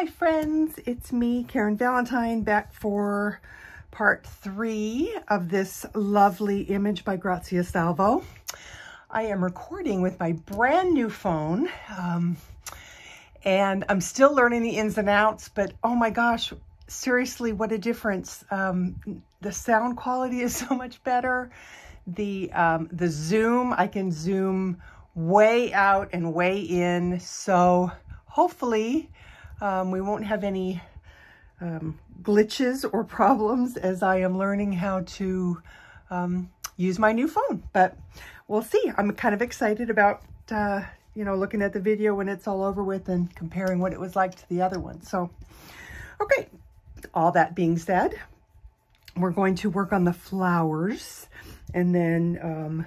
My friends. It's me, Karen Valentine, back for part three of this lovely image by Grazia Salvo. I am recording with my brand new phone. Um, and I'm still learning the ins and outs, but oh my gosh, seriously, what a difference. Um, the sound quality is so much better. The, um, the zoom, I can zoom way out and way in. So hopefully um, we won't have any um, glitches or problems as I am learning how to um, use my new phone. But we'll see. I'm kind of excited about, uh, you know, looking at the video when it's all over with and comparing what it was like to the other one. So, okay, all that being said, we're going to work on the flowers and then um,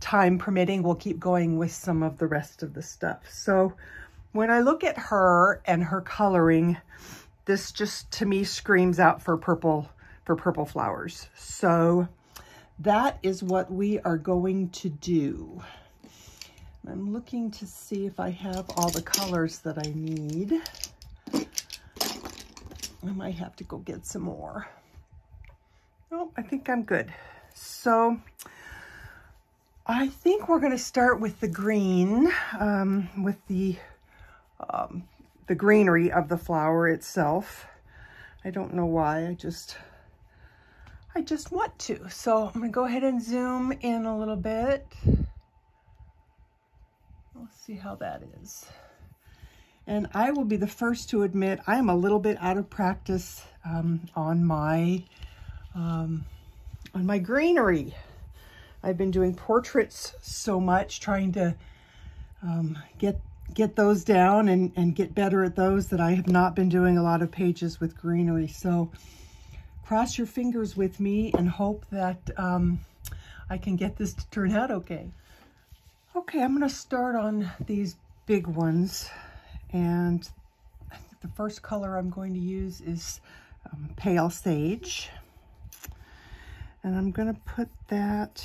time permitting, we'll keep going with some of the rest of the stuff. So when I look at her and her coloring, this just to me screams out for purple, for purple flowers. So that is what we are going to do. I'm looking to see if I have all the colors that I need. I might have to go get some more. Oh, I think I'm good. So I think we're going to start with the green, um, with the, um, the greenery of the flower itself. I don't know why, I just, I just want to. So I'm to go ahead and zoom in a little bit. Let's see how that is. And I will be the first to admit I am a little bit out of practice um, on my um, on my greenery. I've been doing portraits so much, trying to um, get get those down and, and get better at those that I have not been doing a lot of pages with greenery. So cross your fingers with me and hope that um, I can get this to turn out okay. Okay, I'm going to start on these big ones. And the first color I'm going to use is um, Pale Sage. And I'm going to put that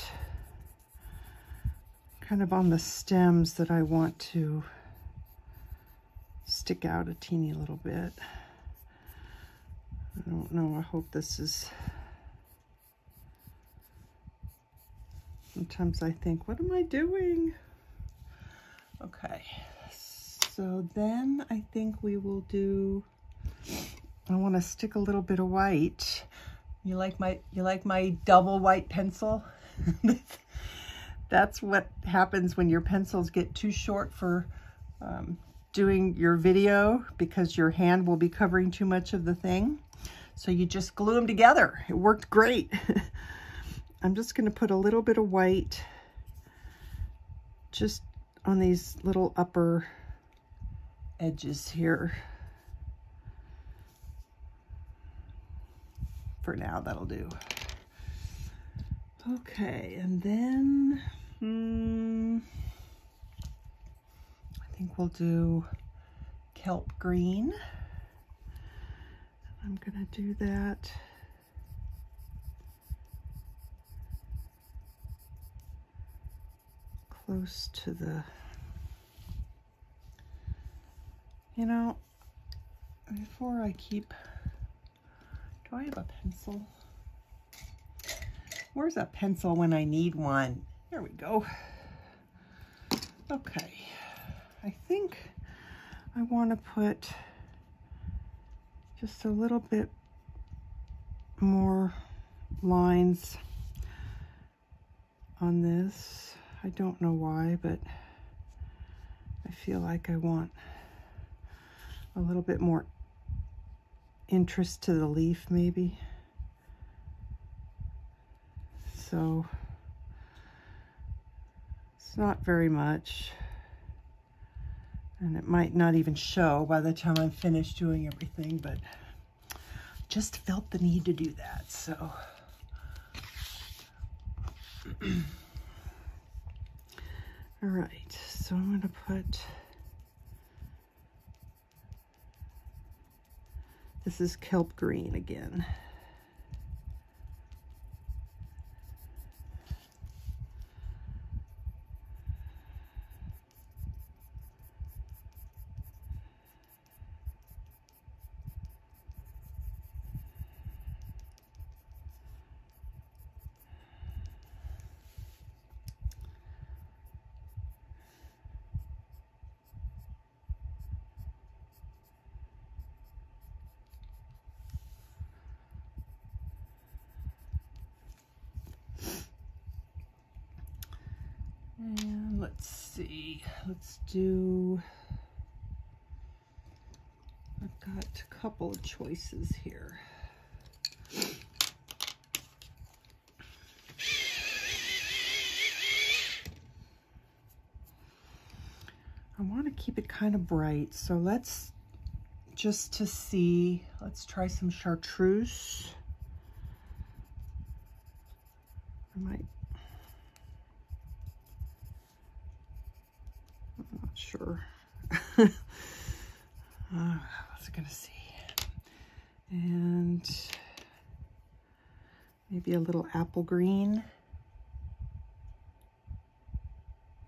kind of on the stems that I want to stick out a teeny little bit. I don't know, I hope this is... Sometimes I think, what am I doing? Okay, so then I think we will do, I want to stick a little bit of white you like my you like my double white pencil? That's what happens when your pencils get too short for um, doing your video because your hand will be covering too much of the thing. So you just glue them together. It worked great. I'm just going to put a little bit of white just on these little upper edges here. for now. That'll do. Okay, and then hmm, think we'll do kelp green. I'm gonna do that. Close to the, you know, before I keep do I have a pencil? Where's a pencil when I need one? There we go. Okay. I think I want to put just a little bit more lines on this. I don't know why, but I feel like I want a little bit more interest to the leaf maybe. So it's not very much. And it might not even show by the time I'm finished doing everything, but just felt the need to do that. So all right, so I'm to put This is kelp green again. let's see. Let's do, I've got a couple of choices here. I want to keep it kind of bright, so let's just to see, let's try some chartreuse. I might, I'm not sure. I was gonna see. And maybe a little apple green.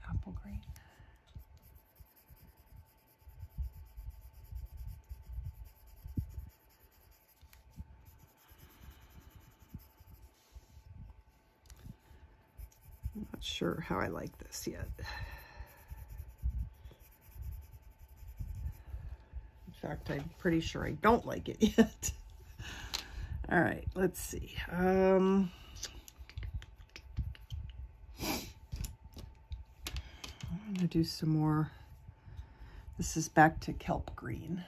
apple green. not sure how I like this yet. In fact, I'm pretty sure I don't like it yet. All right, let's see. Um, I'm gonna do some more. This is back to kelp green.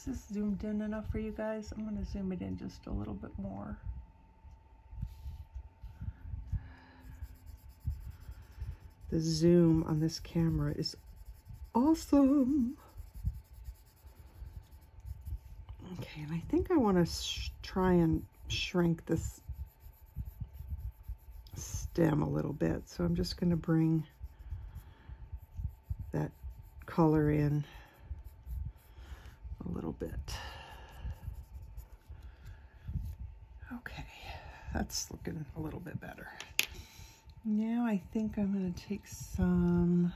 Is this zoomed in enough for you guys? I'm going to zoom it in just a little bit more. The zoom on this camera is awesome. Okay, and I think I want to try and shrink this stem a little bit. So I'm just going to bring that color in a little bit. Okay, that's looking a little bit better. Now I think I'm going to take some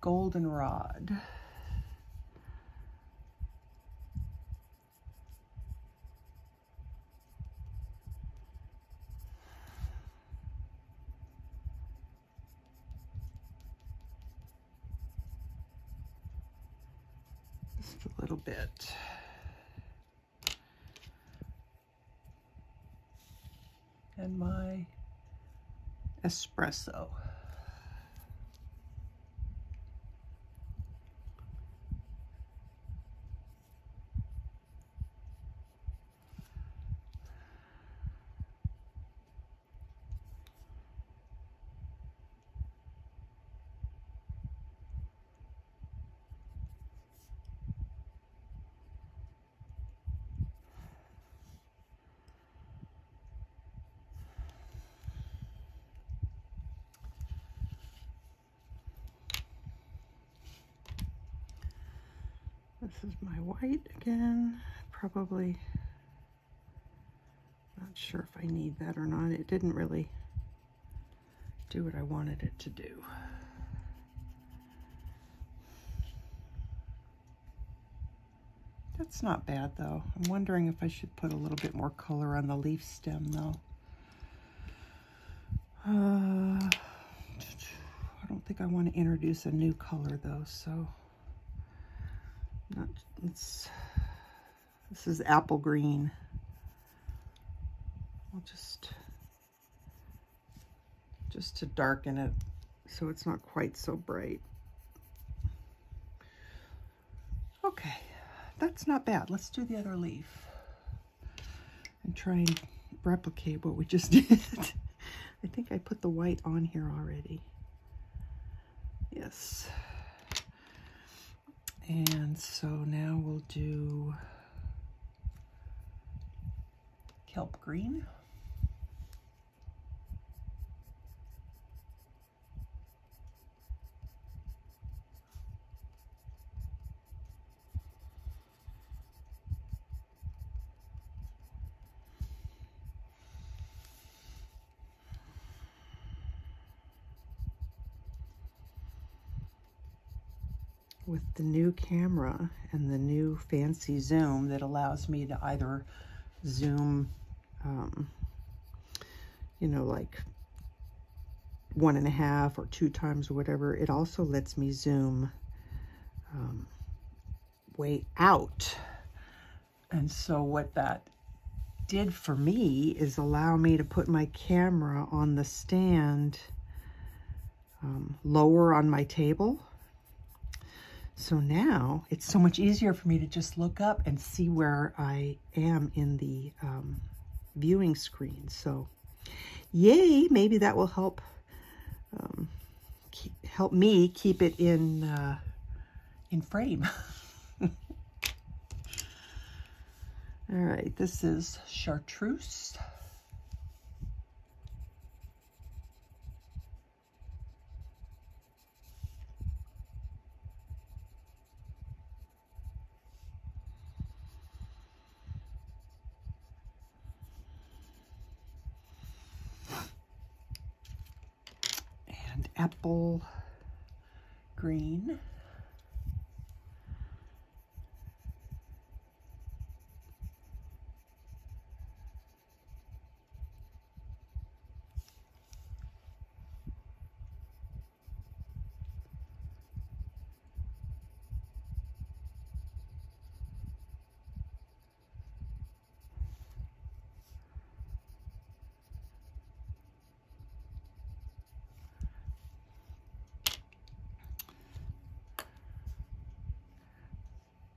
goldenrod. Just a little bit. And my espresso. This my white again. Probably not sure if I need that or not. It didn't really do what I wanted it to do. That's not bad though. I'm wondering if I should put a little bit more color on the leaf stem though. Uh, I don't think I want to introduce a new color though, so it's, this is apple green. I'll just, just to darken it so it's not quite so bright. Okay, that's not bad. Let's do the other leaf and try and replicate what we just did. I think I put the white on here already. Yes. And so now we'll do kelp green. With the new camera and the new fancy zoom that allows me to either zoom, um, you know, like one and a half or two times or whatever. It also lets me zoom um, way out. And so what that did for me is allow me to put my camera on the stand um, lower on my table. So now it's so much easier for me to just look up and see where I am in the um, viewing screen. So yay, maybe that will help um, keep, help me keep it in uh, in frame. All right, this is chartreuse. And apple green.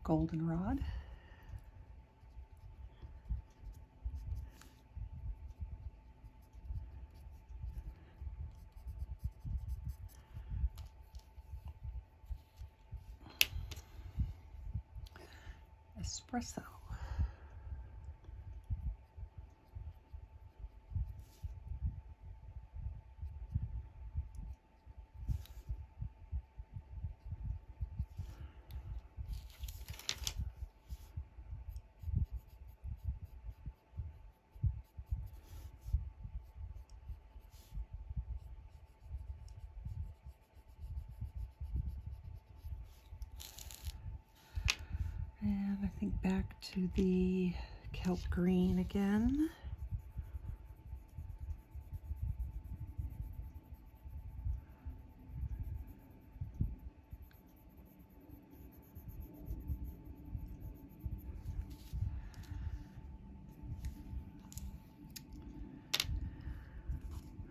Goldenrod. Espresso. And I think back to the kelp green again.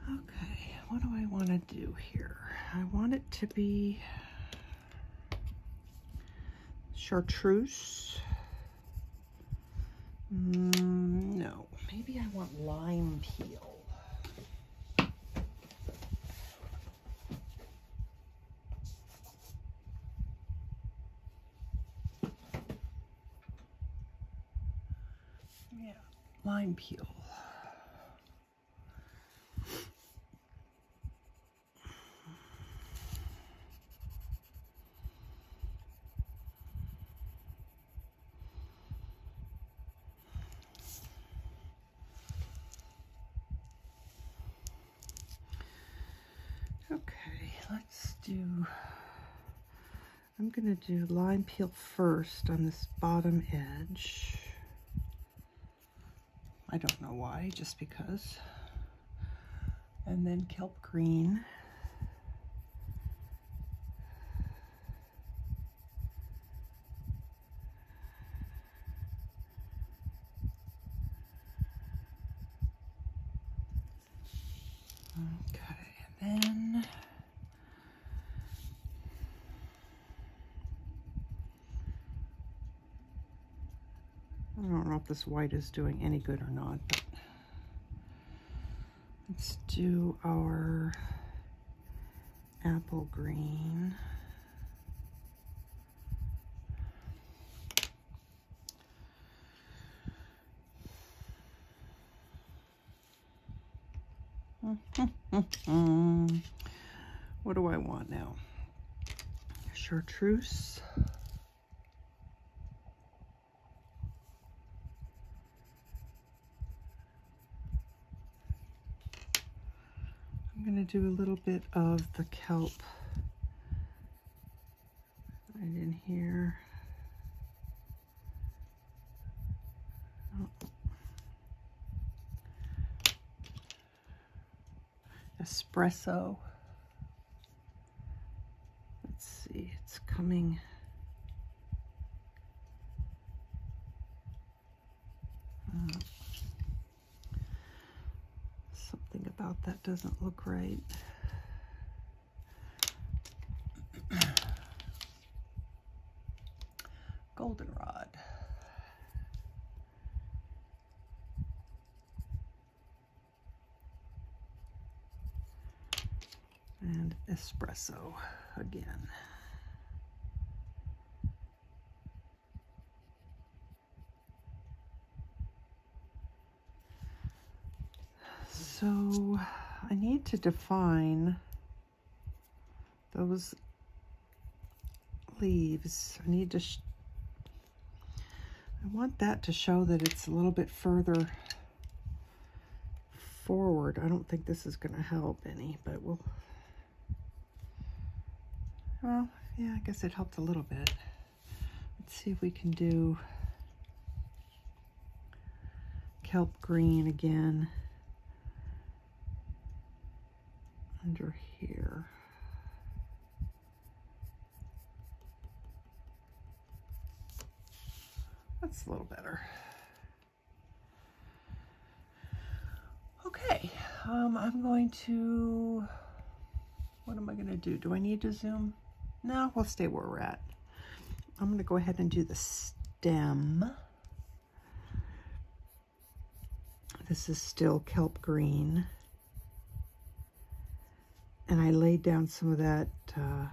Okay, what do I want to do here? I want it to be chartreuse. Mm, no, maybe I want lime peel. Yeah, lime peel. Okay, let's do, I'm gonna do lime peel first on this bottom edge. I don't know why, just because. And then kelp green. This white is doing any good or not, but let's do our apple green. what do I want now? Chartreuse. going to do a little bit of the kelp right in here. Oh. Espresso. Let's see, it's coming. Uh, about that doesn't look right. Goldenrod. And espresso again. So I need to define those leaves. I need to, I want that to show that it's a little bit further forward. I don't think this is going to help any, but we'll, well, yeah, I guess it helped a little bit. Let's see if we can do kelp green again. Under here. That's a little better. Okay, um, I'm going to, what am I going to do? Do I need to zoom? No, we'll stay where we're at. I'm going to go ahead and do the stem. This is still kelp green and I laid down some of that uh,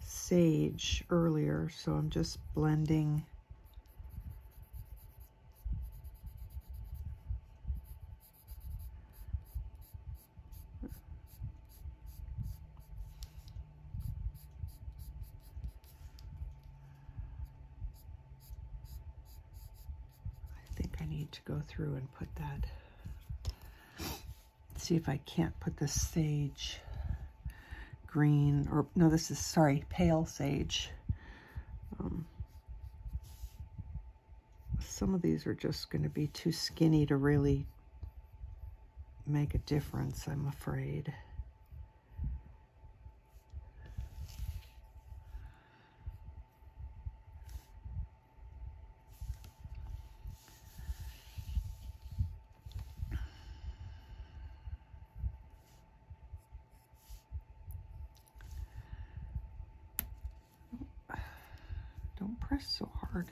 sage earlier, so I'm just blending. I think I need to go through and put that see if I can't put the sage green, or no, this is, sorry, pale sage. Um, some of these are just going to be too skinny to really make a difference, I'm afraid. press so hard.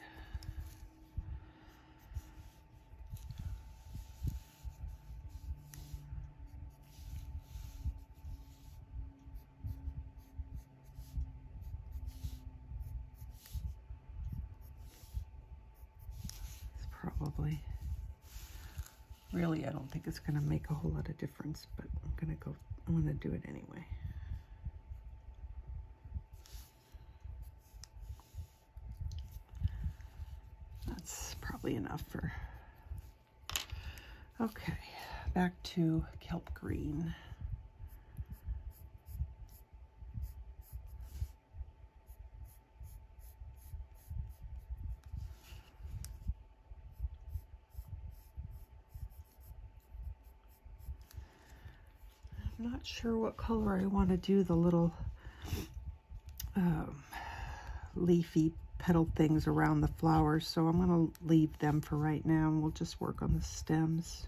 It's probably, really, I don't think it's going to make a whole lot of difference, but I'm going to go, I'm going to do it anyway. That's probably enough for, okay, back to kelp green. I'm not sure what color I want to do the little um, leafy petal things around the flowers, so I'm going to leave them for right now, and we'll just work on the stems.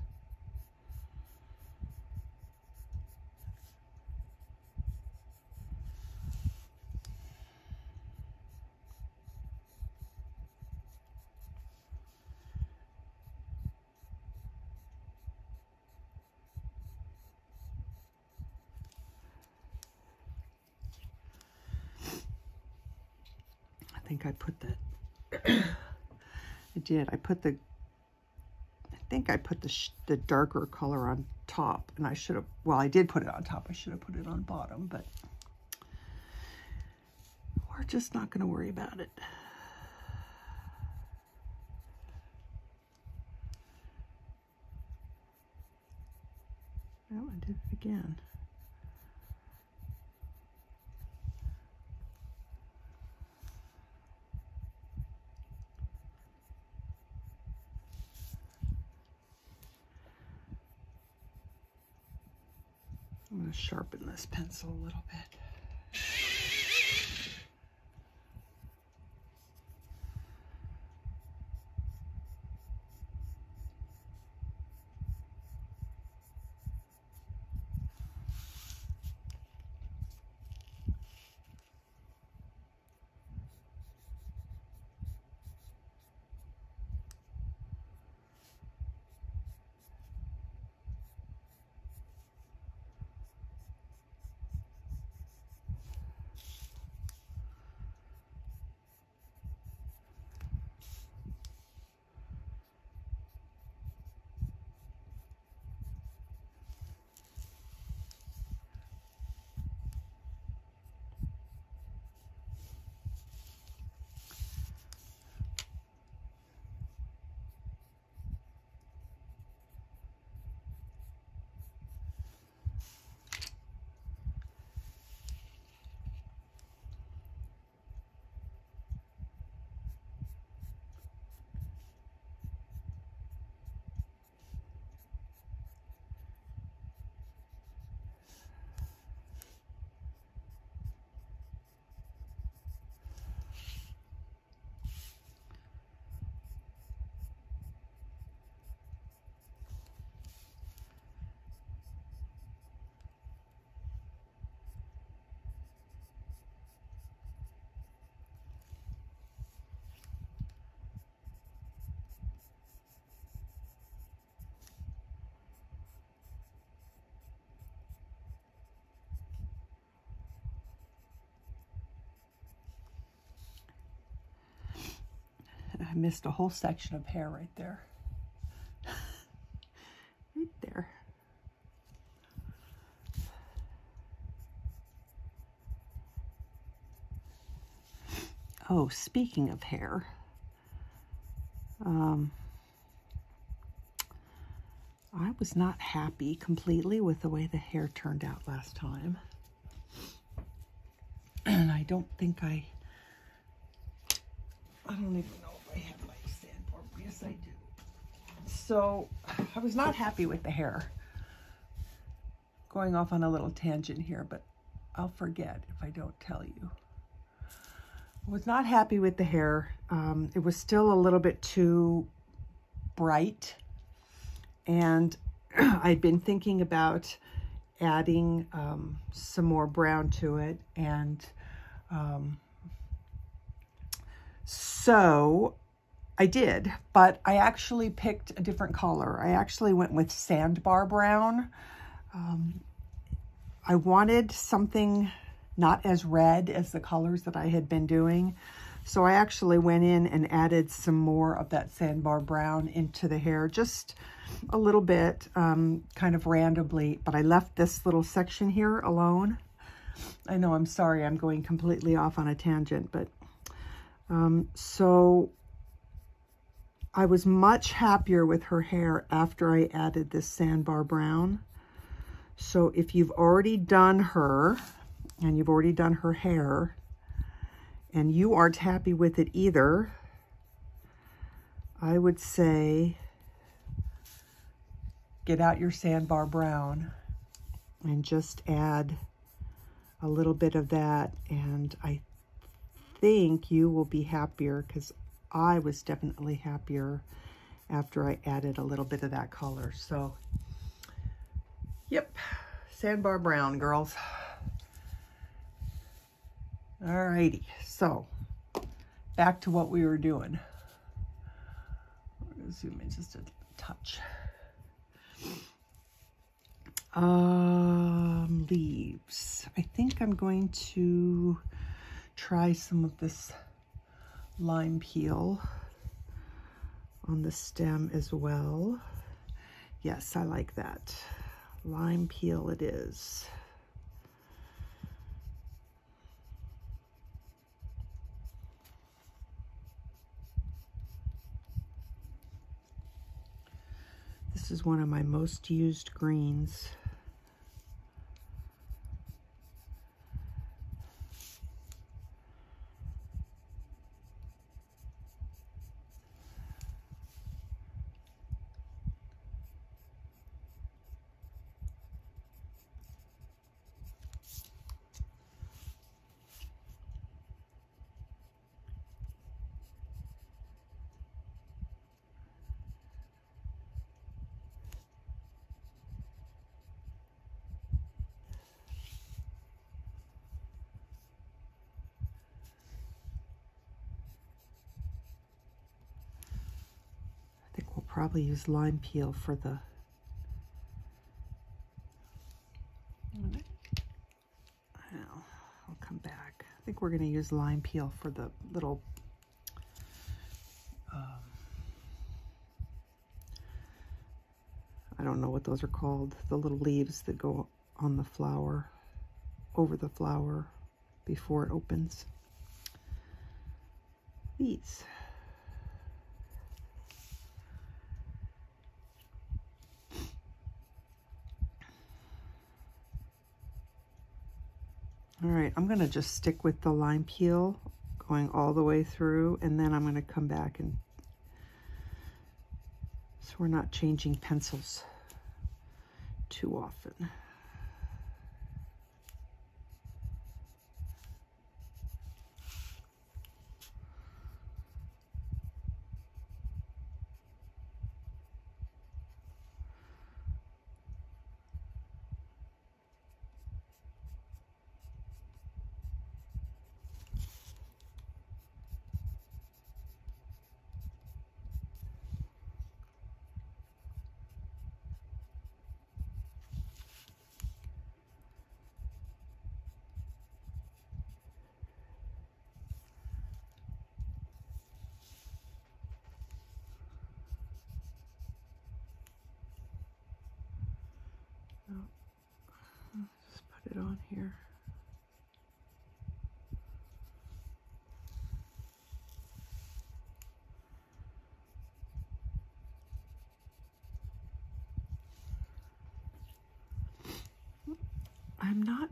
think I put the, I did, I put the, I think I put the, the darker color on top, and I should have, well, I did put it on top. I should have put it on bottom, but we're just not going to worry about it. Oh, I did it again. I'm going to sharpen this pencil a little bit. I missed a whole section of hair right there. right there. Oh, speaking of hair, um, I was not happy completely with the way the hair turned out last time. And I don't think I, I don't even So I was not happy with the hair. Going off on a little tangent here, but I'll forget if I don't tell you. I was not happy with the hair. Um, it was still a little bit too bright. And I'd been thinking about adding um, some more brown to it. And um, so I did, but I actually picked a different color. I actually went with sandbar brown. Um, I wanted something not as red as the colors that I had been doing. So I actually went in and added some more of that sandbar brown into the hair, just a little bit, um, kind of randomly, but I left this little section here alone. I know, I'm sorry, I'm going completely off on a tangent, but um, so I was much happier with her hair after I added this sandbar brown. So if you've already done her, and you've already done her hair, and you aren't happy with it either, I would say get out your sandbar brown and just add a little bit of that and I think you will be happier because I was definitely happier after I added a little bit of that color. So, yep, sandbar brown, girls. Alrighty, so back to what we were doing. zoom in just a touch. Um, leaves. I think I'm going to try some of this lime peel on the stem as well. Yes, I like that. Lime peel it is. This is one of my most used greens. Probably use lime peel for the I'll come back. I think we're going to use lime peel for the little um, I don't know what those are called, the little leaves that go on the flower, over the flower before it opens. These. All right, I'm gonna just stick with the lime peel going all the way through and then I'm gonna come back and so we're not changing pencils too often.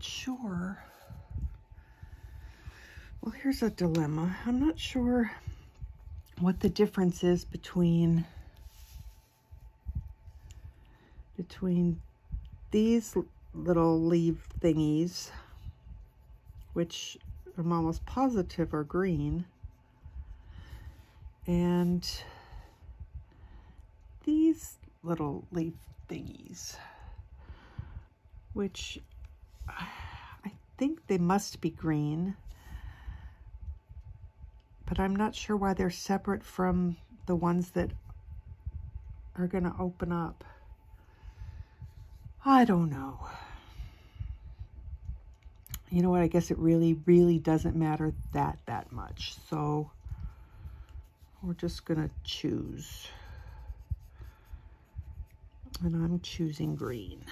Sure. Well, here's a dilemma. I'm not sure what the difference is between between these little leaf thingies, which I'm almost positive are green, and these little leaf thingies, which I think they must be green, but I'm not sure why they're separate from the ones that are going to open up. I don't know. You know what? I guess it really, really doesn't matter that, that much. So we're just going to choose. And I'm choosing green.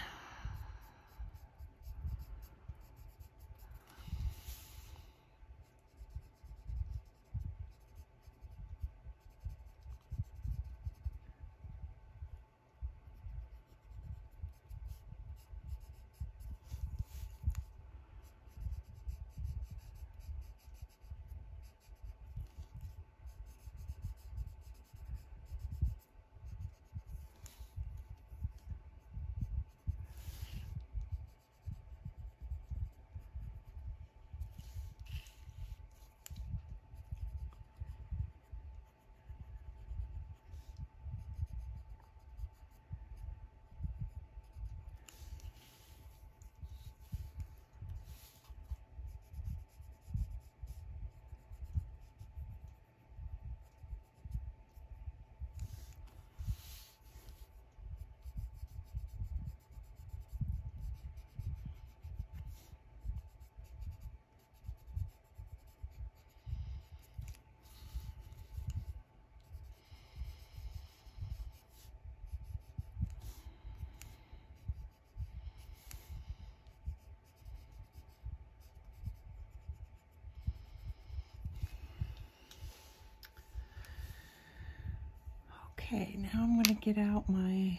Okay, now I'm going to get out my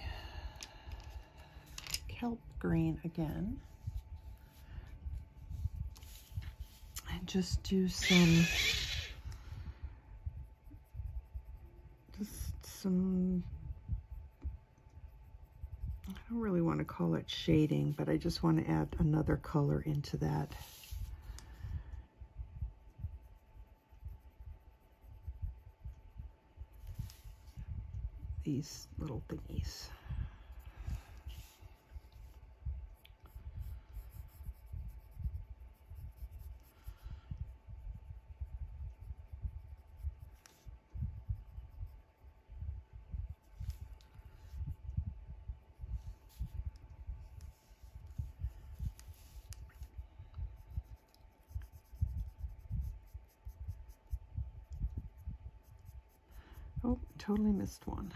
kelp green again. And just do some, just some, I don't really want to call it shading, but I just want to add another color into that. These little thingies. Oh, totally missed one.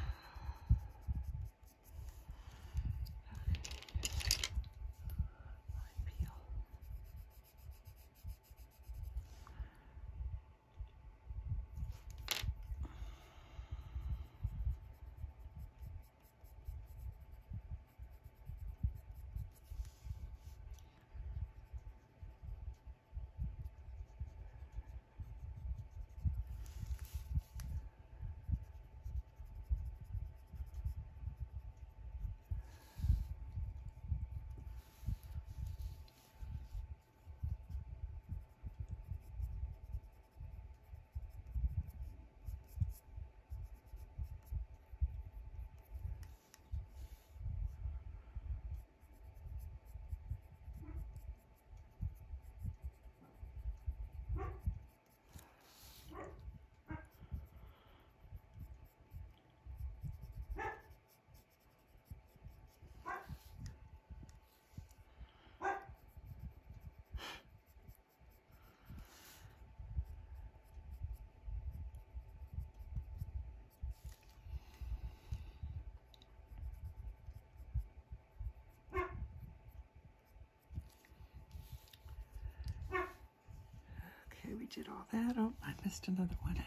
Did all that. Oh, I missed another one.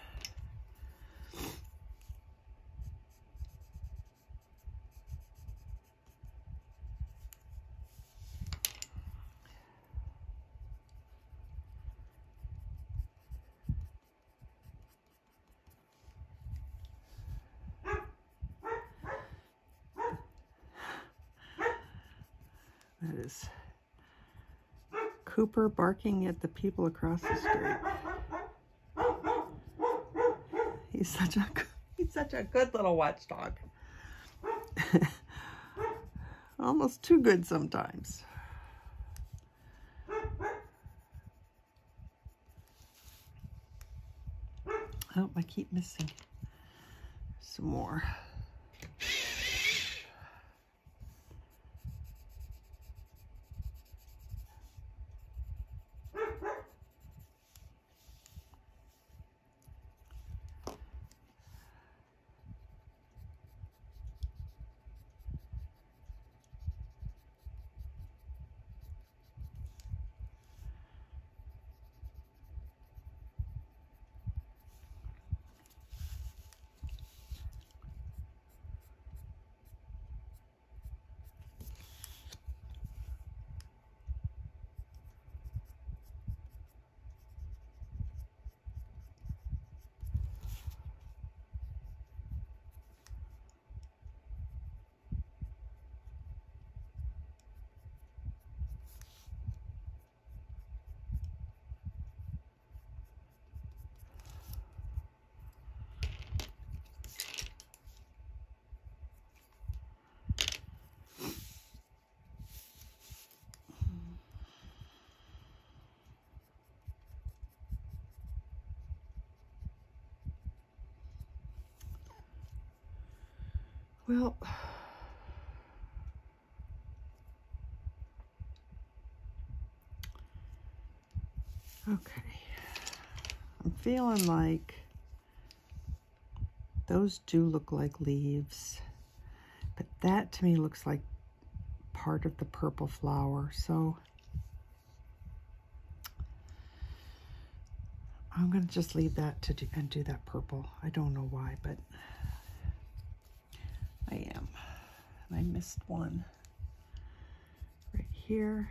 That is Cooper barking at the people across the street. He's such a he's such a good little watchdog. Almost too good sometimes. Oh, I keep missing some more. Well, okay. I'm feeling like those do look like leaves, but that to me looks like part of the purple flower. So I'm going to just leave that to do, and do that purple. I don't know why, but I am. And I missed one right here.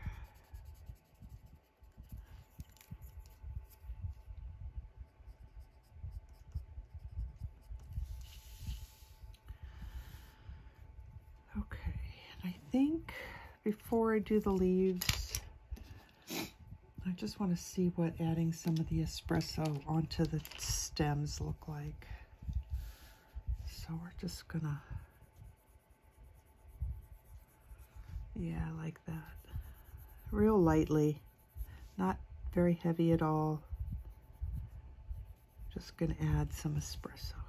Okay, and I think before I do the leaves, I just want to see what adding some of the espresso onto the stems look like. So we're just gonna Yeah, like that. Real lightly, not very heavy at all. Just to add some espresso.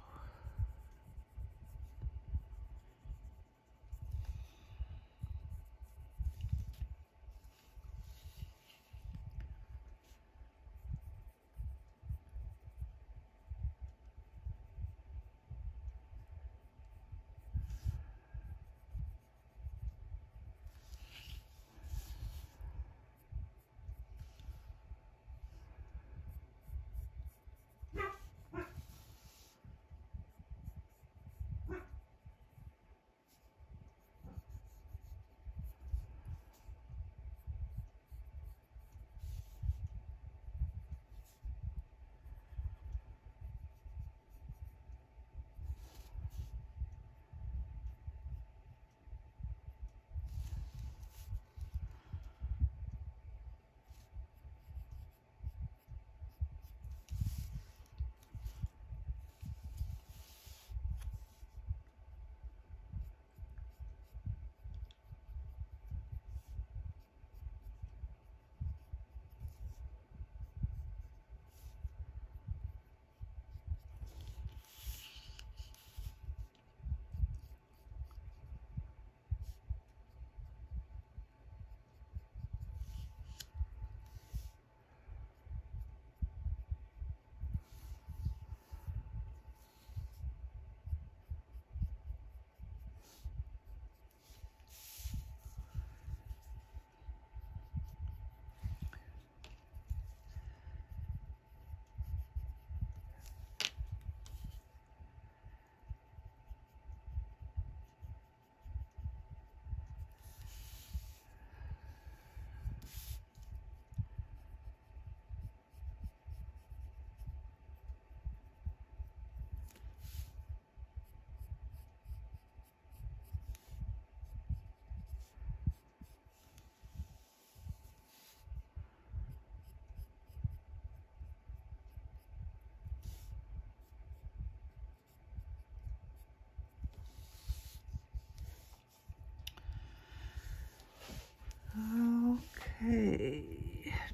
Okay.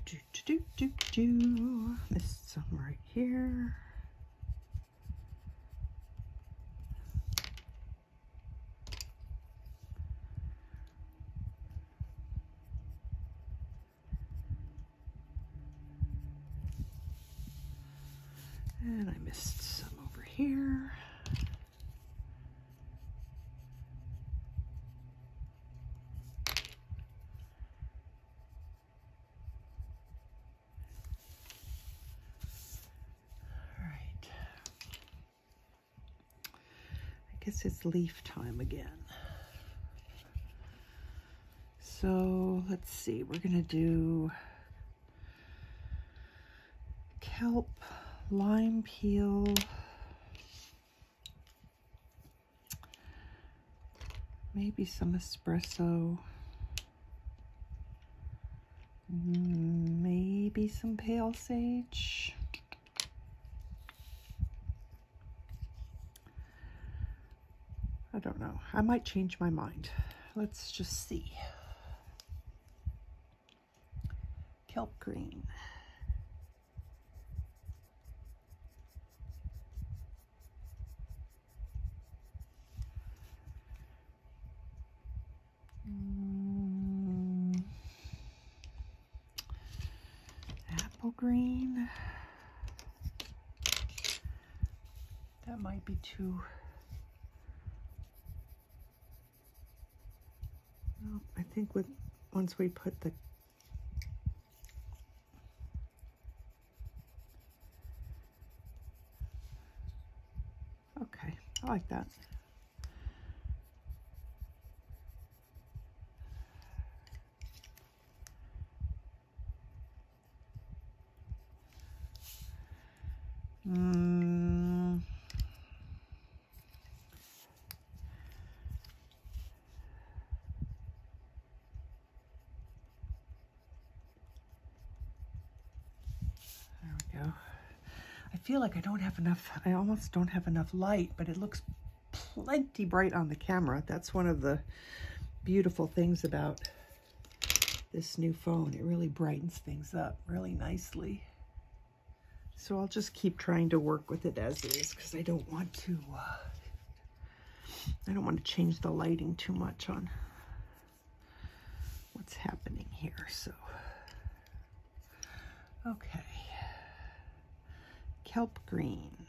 Do, do, do, do, do. Missed some right here. And I missed some over here. All right. I guess it's leaf time again. So let's see, we're gonna do kelp lime peel, maybe some espresso, mm, maybe some pale sage. I don't know. I might change my mind. Let's just see. Kelp green. Mm. apple green. That might be too. Well, I think with once we put the Okay, I like that. Feel like I don't have enough, I almost don't have enough light, but it looks plenty bright on the camera. That's one of the beautiful things about this new phone. It really brightens things up really nicely. So I'll just keep trying to work with it as is because I don't want to, uh, I don't want to change the lighting too much on what's happening here. So, okay. Kelp green.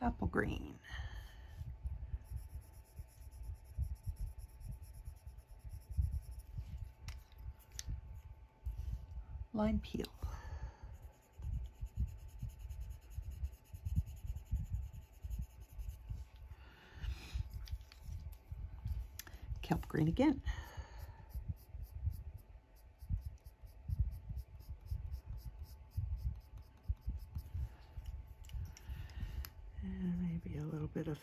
apple green. Lime peel. Kelp green again. And maybe a little bit of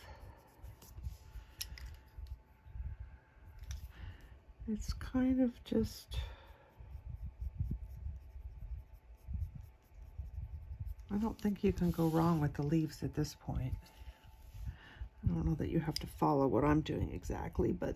it's kind of just I don't think you can go wrong with the leaves at this point. I don't know that you have to follow what I'm doing exactly, but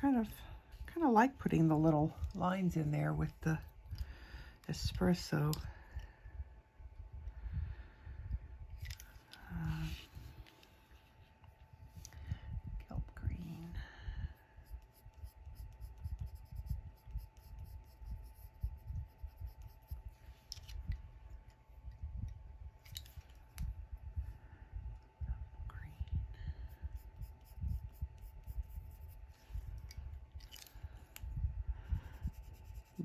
kind of kind of like putting the little lines in there with the espresso. Uh, kelp green.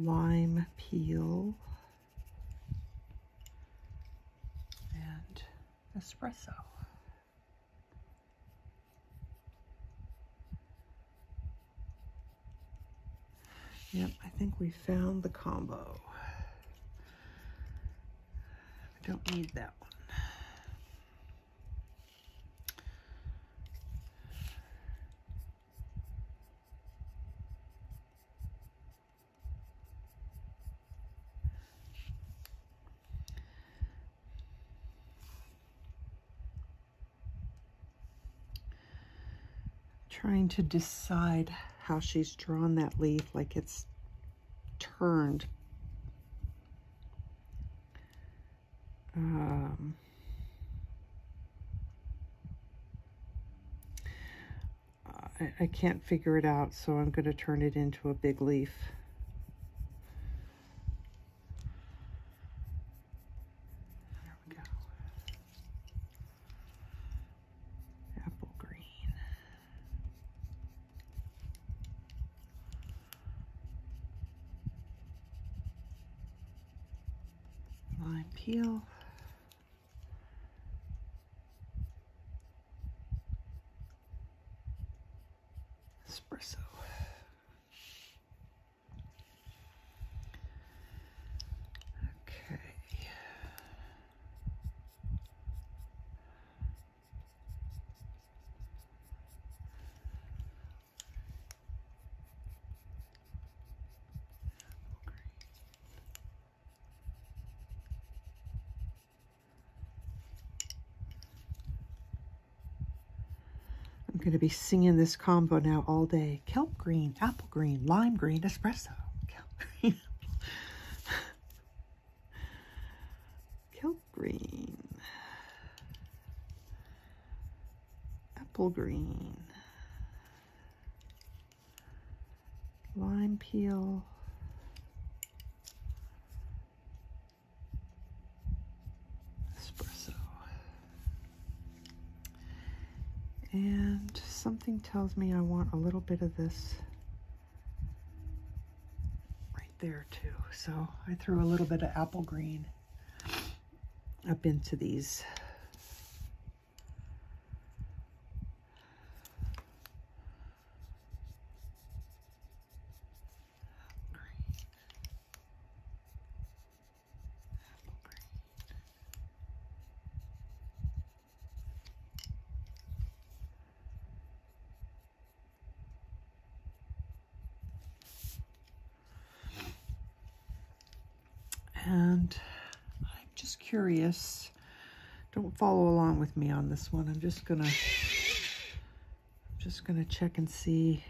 Green. Peel and espresso. Yep, I think we found the combo. I don't need that one. Trying to decide how she's drawn that leaf like it's turned. Um, I, I can't figure it out, so I'm going to turn it into a big leaf. There we go. Apple green. lime peel. Espresso. Okay. I'm going to be singing this combo now all day. Kelp green, apple green, lime green, espresso. Kelp green. Kelp green. Apple green. Lime peel. Espresso. And something tells me I want a little bit of this right there too. So I threw a little bit of apple green up into these. Green. Apple green. And I'm just curious. Don't follow along with me on this one. I'm just gonna I'm just gonna check and see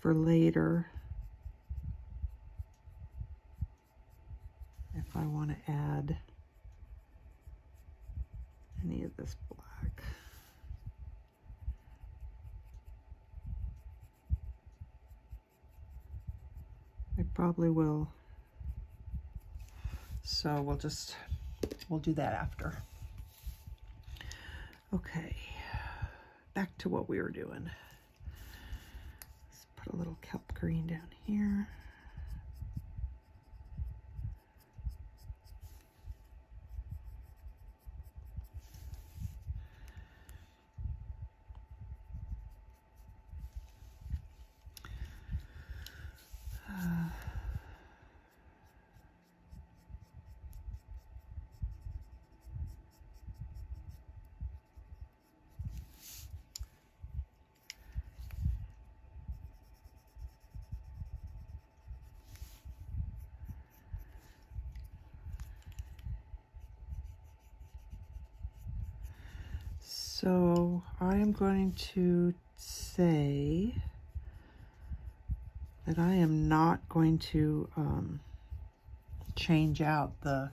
for later if I want to add any of this black. I probably will. So we'll just, we'll do that after. Okay, back to what we were doing. Let's put a little kelp green down here. So I am going to say that I am not going to um, change out the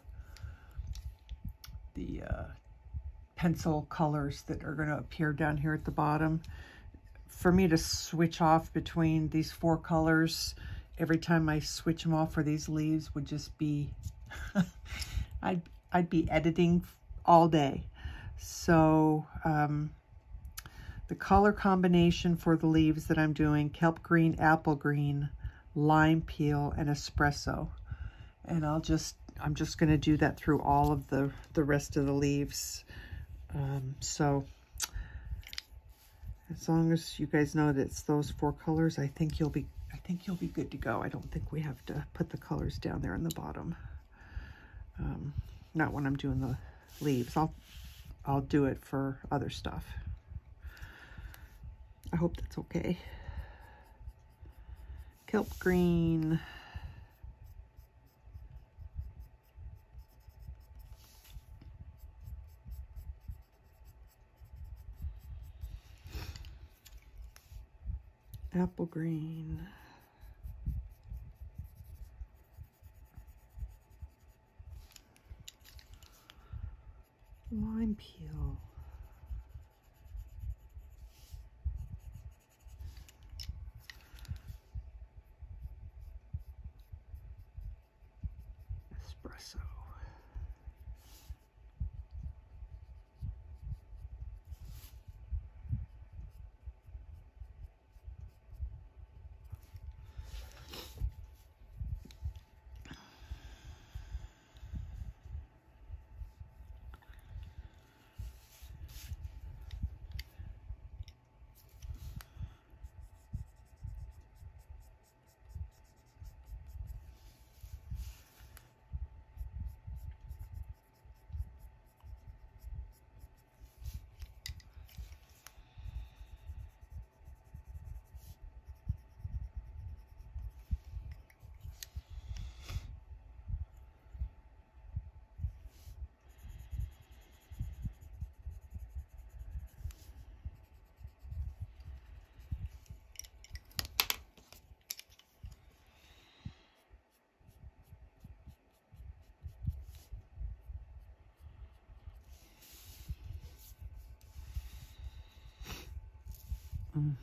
the uh, pencil colors that are going to appear down here at the bottom. For me to switch off between these four colors every time I switch them off for these leaves would just be, I'd, I'd be editing all day. So um, the color combination for the leaves that I'm doing, kelp green, apple green, lime peel, and espresso. And I'll just, I'm just going to do that through all of the, the rest of the leaves. Um, so as long as you guys know that it's those four colors, I think you'll be, I think you'll be good to go. I don't think we have to put the colors down there in the bottom. Um, not when I'm doing the leaves. I'll, I'll do it for other stuff. I hope that's okay. Kelp green. Apple green. Lime peel. Espresso. Mm,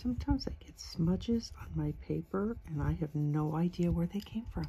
Sometimes I get smudges on my paper and I have no idea where they came from.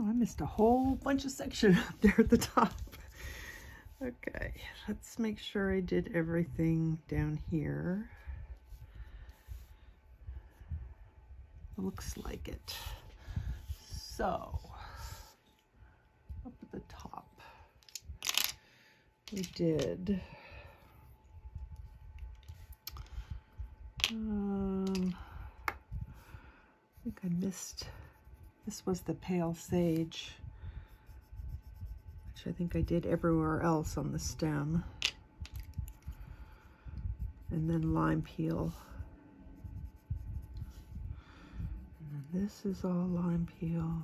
Oh, I missed a whole bunch of section up there at the top. Okay, let's make sure I did everything down here. Looks like it. So, up at the top, we did um, I think I missed this was the pale sage, which I think I did everywhere else on the stem. And then lime peel. And then this is all lime peel.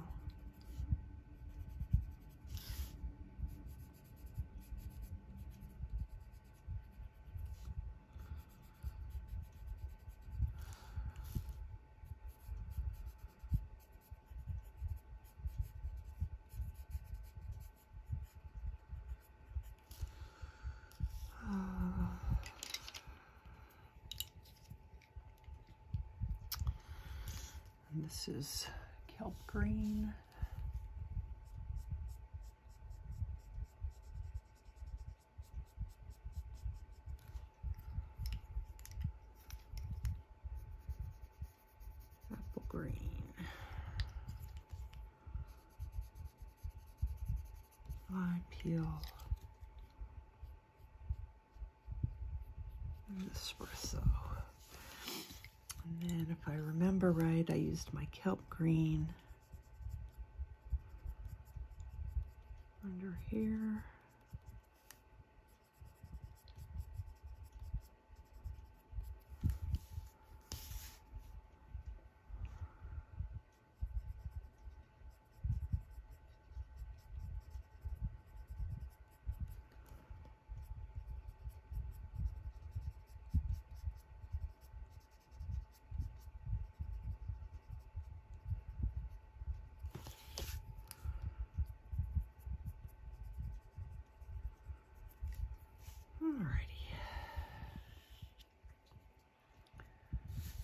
This is kelp green. Apple green. Lime peel. And espresso. And then if I remember right, I used my kelp green under here.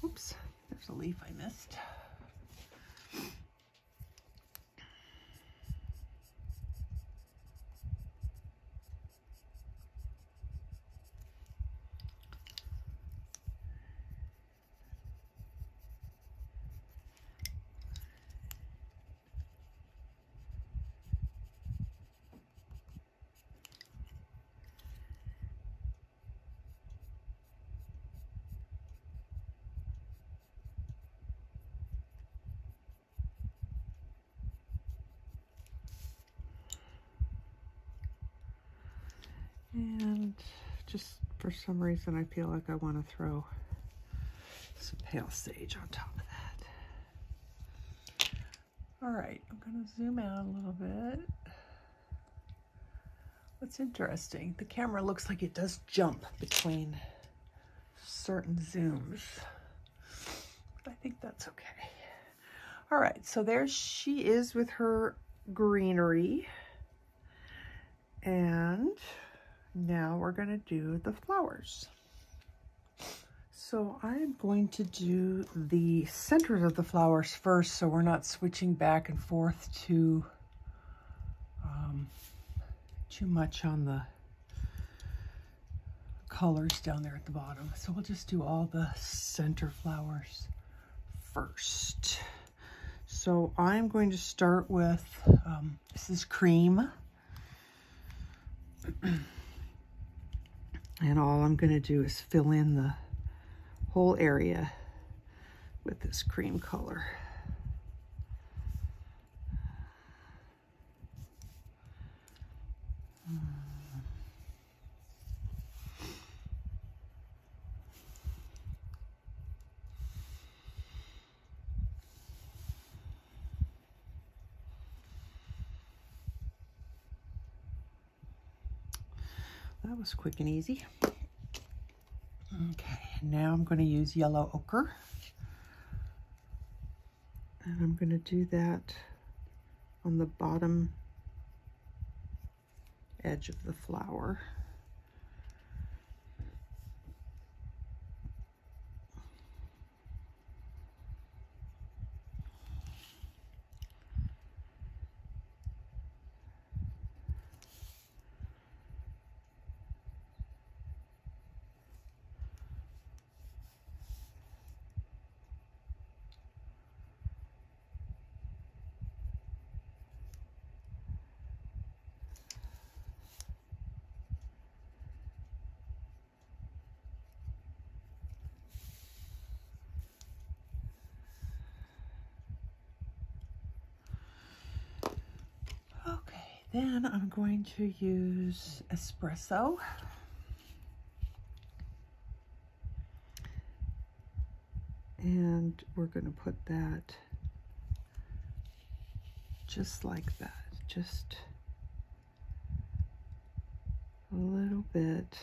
Oops, there's a leaf I missed. Just for some reason, I feel like I want to throw some pale sage on top of that. All right, I'm going to zoom out a little bit. What's interesting, the camera looks like it does jump between certain zooms. I think that's okay. All right, so there she is with her greenery. And now we're going to do the flowers. So I'm going to do the centers of the flowers first so we're not switching back and forth to um, too much on the colors down there at the bottom. So we'll just do all the center flowers first. So I'm going to start with, um, this is cream. and all I'm going to do is fill in the whole area with this cream color. That was quick and easy. Okay, now I'm going to use yellow ochre. And I'm going to do that on the bottom edge of the flower. Then I'm going to use espresso. And we're going to put that just like that, just a little bit.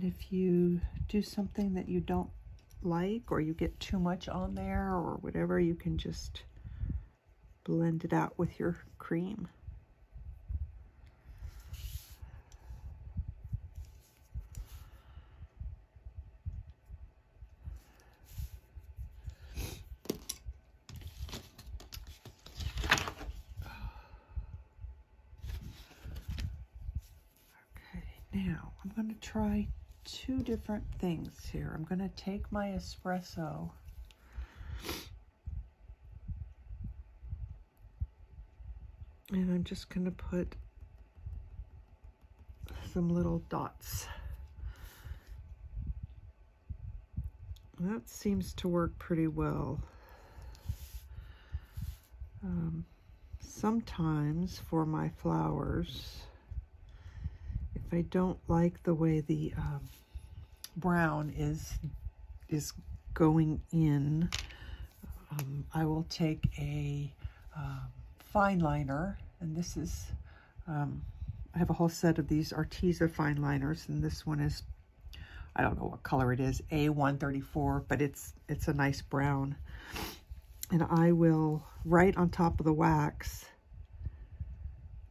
And if you do something that you don't like or you get too much on there or whatever, you can just blend it out with your cream. Okay, now, I'm going to try two different things here. I'm going to take my espresso and I'm just going to put some little dots. That seems to work pretty well. Um, sometimes for my flowers, if I don't like the way the um, brown is is going in, um, I will take a um, fine liner, and this is, um, I have a whole set of these Arteza fine liners, and this one is, I don't know what color it is, A134, but it's, it's a nice brown. And I will, right on top of the wax,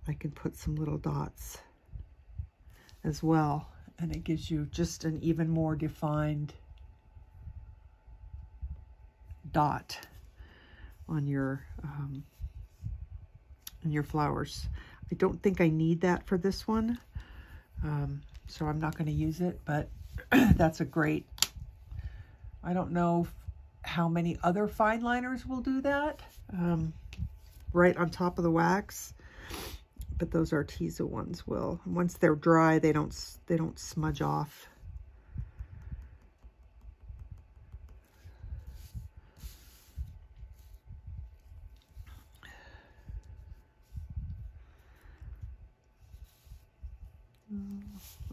I can put some little dots as well. And it gives you just an even more defined dot on your um, on your flowers. I don't think I need that for this one, um, so I'm not going to use it, but that's a great, I don't know how many other fine liners will do that, um, right on top of the wax, but those Arteza ones will. Once they're dry, they don't, they don't smudge off.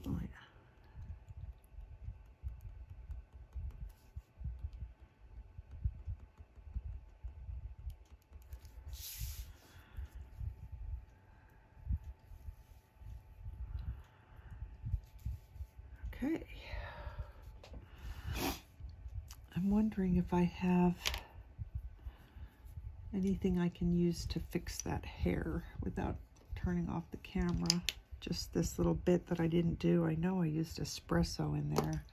Oh, yeah. Okay. I'm wondering if I have anything I can use to fix that hair without turning off the camera just this little bit that I didn't do. I know I used espresso in there.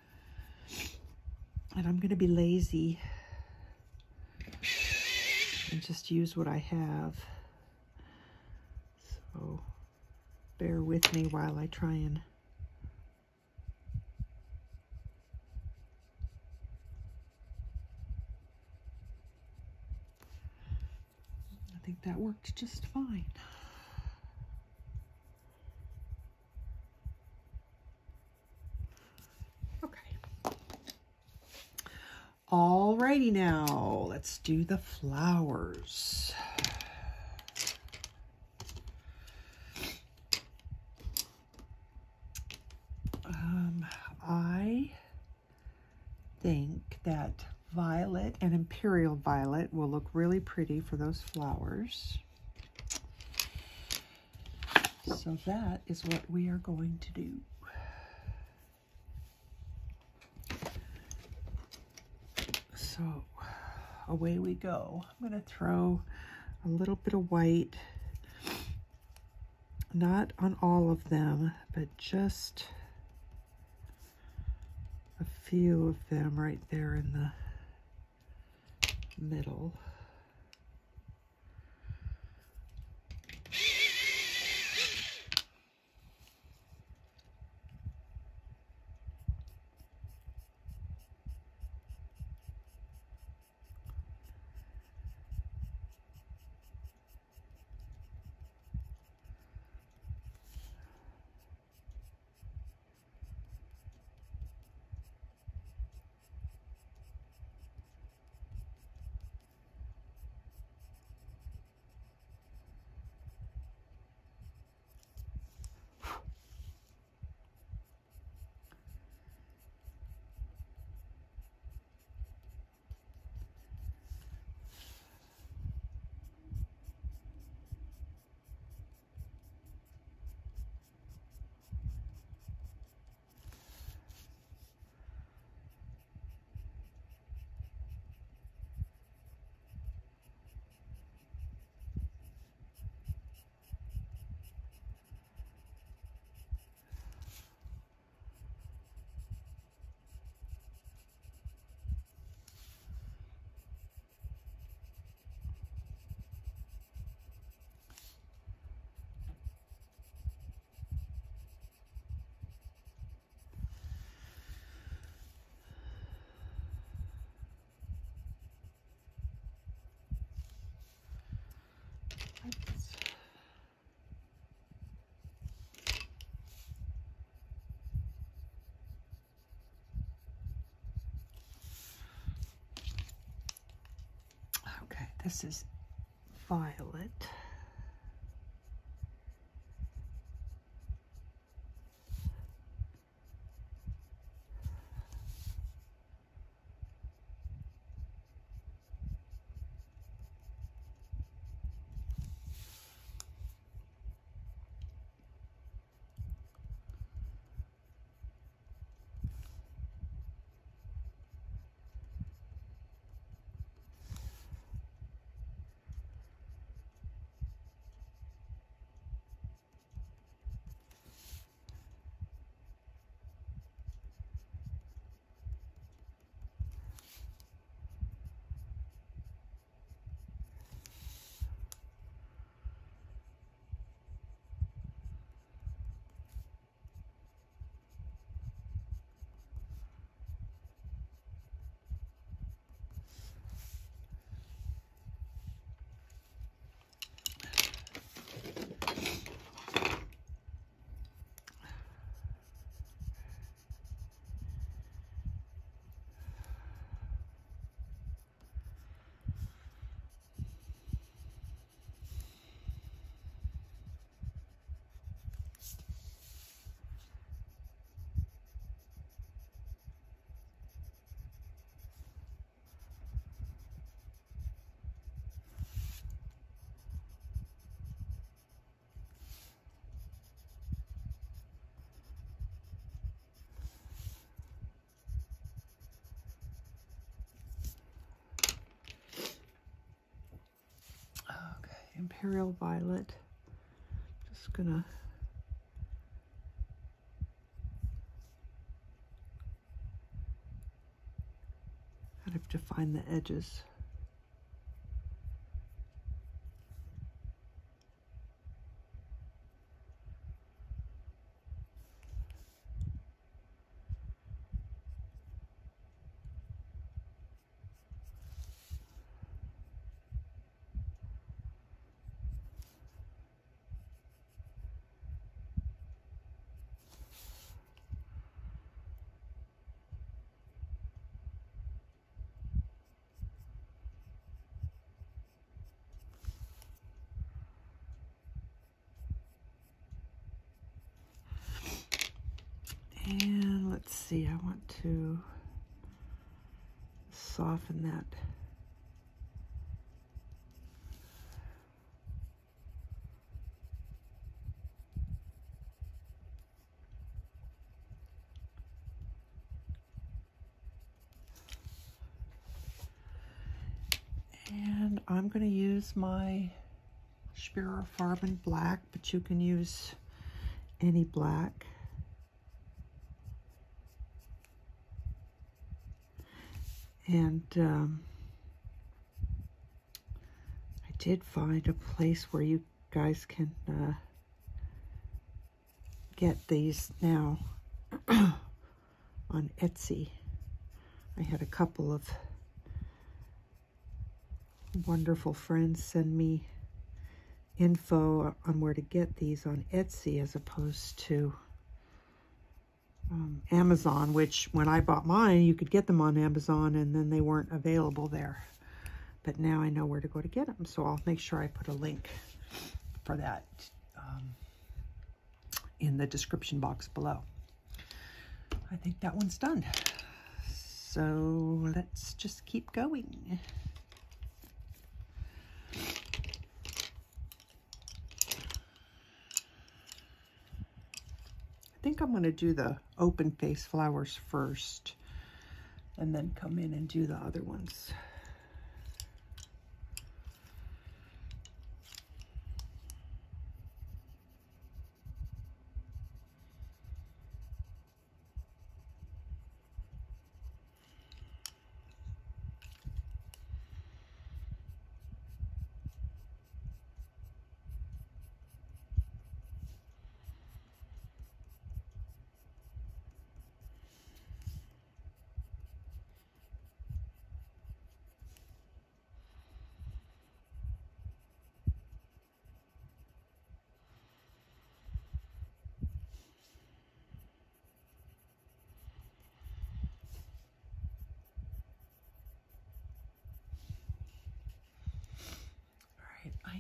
And I'm going to be lazy and just use what I have. So bear with me while I try and that worked just fine. Okay. Alrighty now, let's do the flowers. Um, I think that violet and imperial violet will look really pretty for those flowers. So that is what we are going to do. So away we go. I'm going to throw a little bit of white, not on all of them, but just a few of them right there in the middle. Okay, this is violet. Imperial Violet. Just gonna have to find the edges. And let's see, I want to soften that. And I'm going to use my Schpirrer Farben black, but you can use any black. And um, I did find a place where you guys can uh, get these now on Etsy. I had a couple of wonderful friends send me info on where to get these on Etsy as opposed to um, Amazon, which when I bought mine, you could get them on Amazon and then they weren't available there. But now I know where to go to get them. So I'll make sure I put a link for that um, in the description box below. I think that one's done. So let's just keep going. Think I'm going to do the open face flowers first and then come in and do the other ones.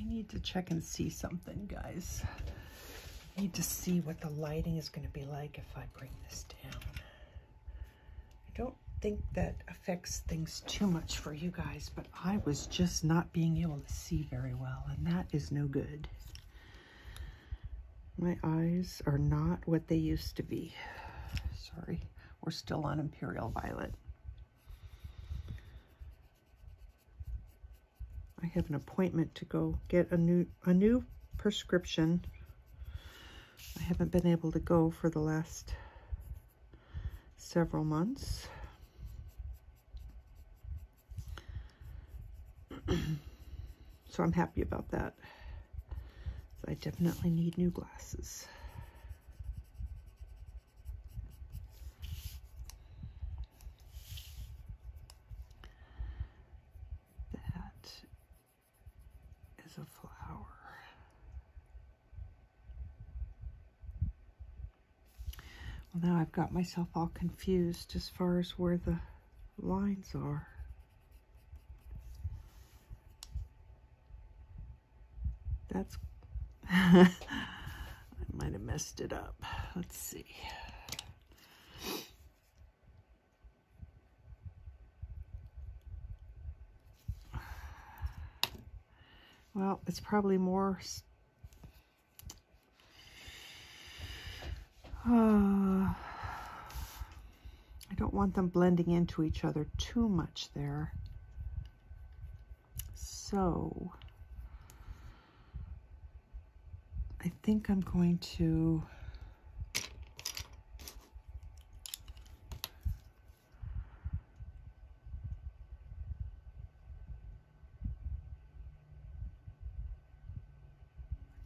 I need to check and see something, guys. I need to see what the lighting is going to be like if I bring this down. I don't think that affects things too much for you guys, but I was just not being able to see very well, and that is no good. My eyes are not what they used to be. Sorry, we're still on Imperial Violet. I have an appointment to go get a new a new prescription. I haven't been able to go for the last several months. so I'm happy about that. I definitely need new glasses. Well, now I've got myself all confused as far as where the lines are. That's, I might have messed it up. Let's see. Well, it's probably more I don't want them blending into each other too much there. So, I think I'm going to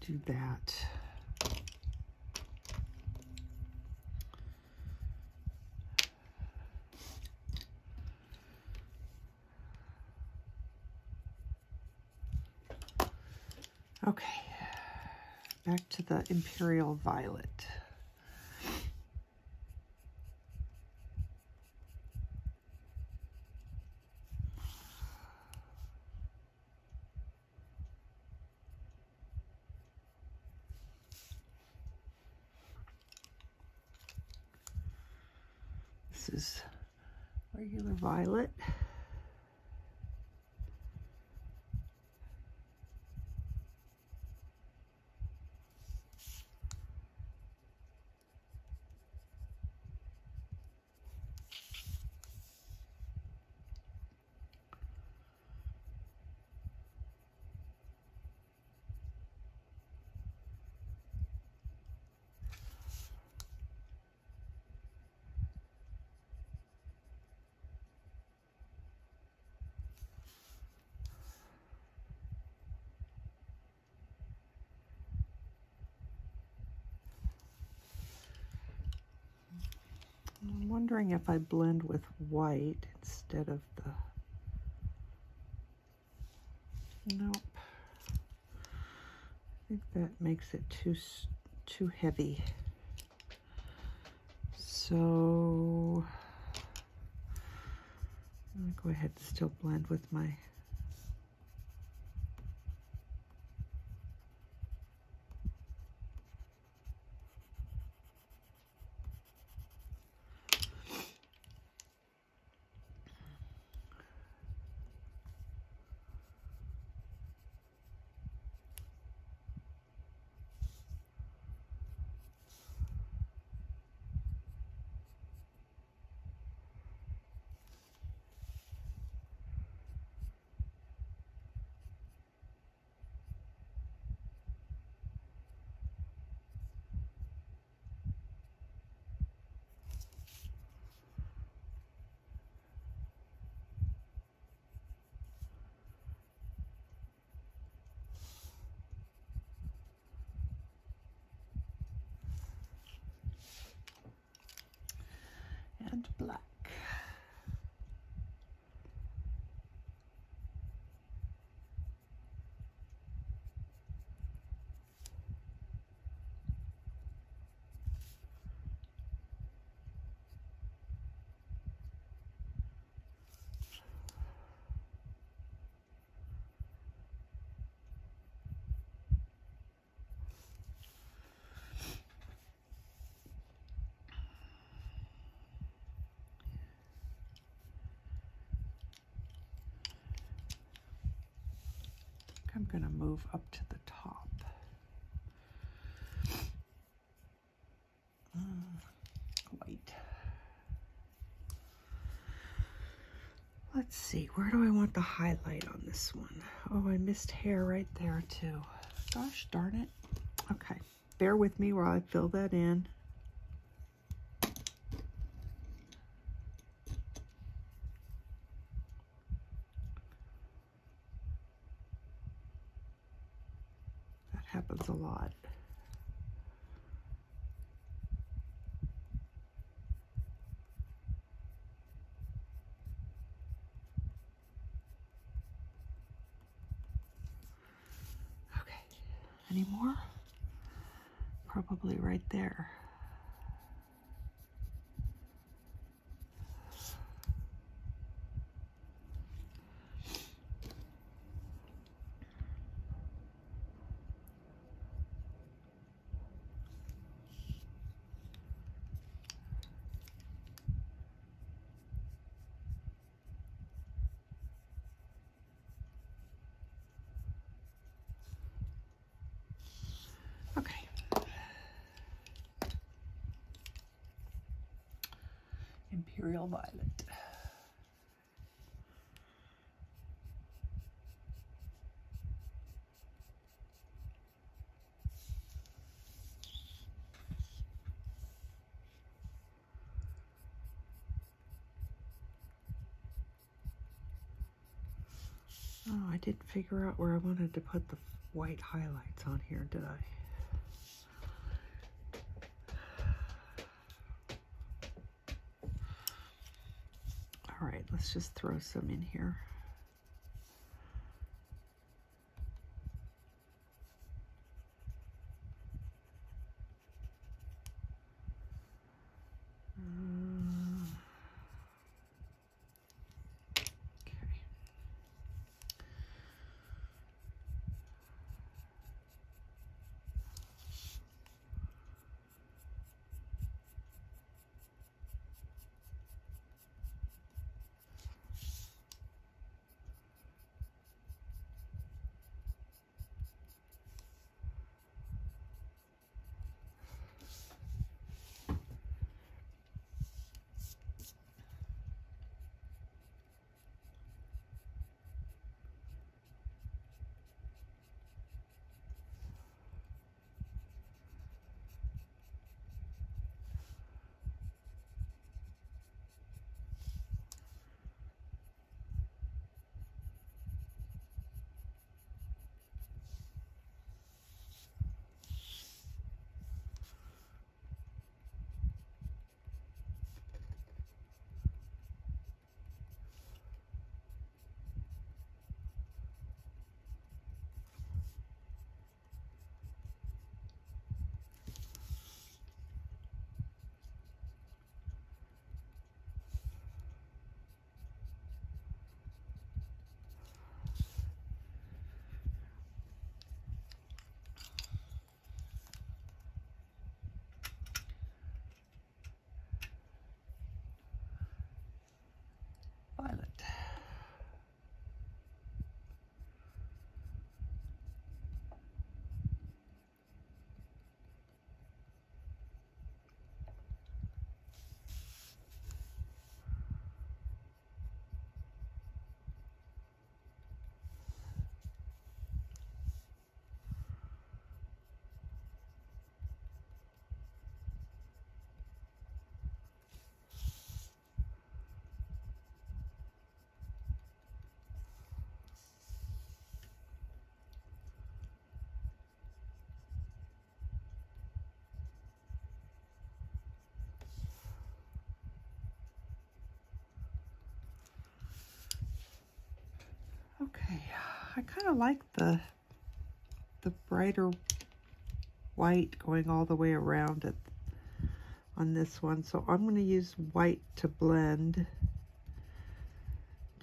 do that. Okay, back to the Imperial Violet. This is regular violet. I'm wondering if I blend with white instead of the... Nope. I think that makes it too too heavy. So I'll go ahead and still blend with my and black. I'm going to move up to the top. Mm, white. Let's see, where do I want the highlight on this one? Oh, I missed hair right there too. Gosh darn it. Okay, bear with me while I fill that in. real violet. Oh, I didn't figure out where I wanted to put the white highlights on here, did I? Let's just throw some in here. Okay, I kind of like the the brighter white going all the way around it on this one. So I'm going to use white to blend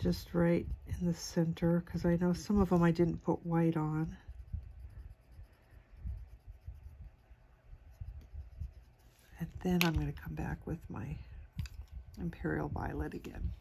just right in the center because I know some of them I didn't put white on. And then I'm going to come back with my Imperial Violet again.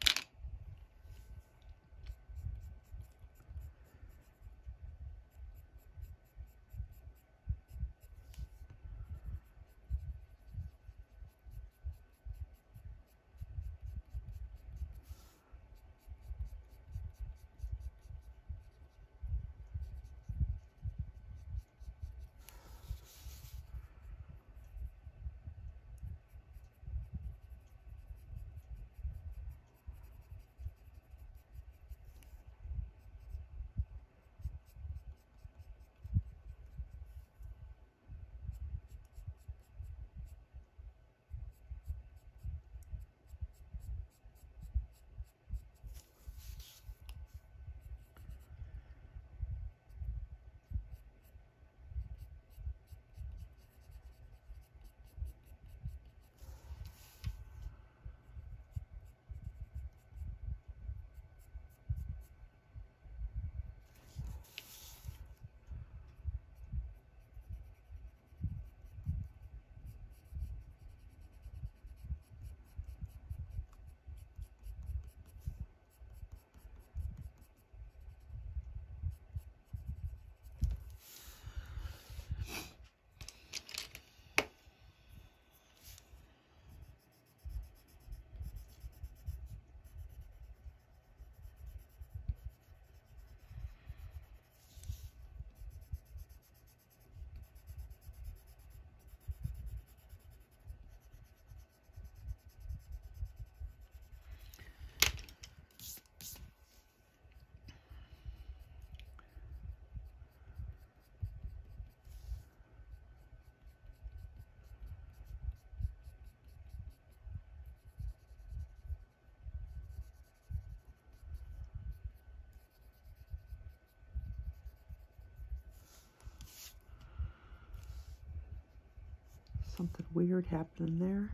Something weird happening there.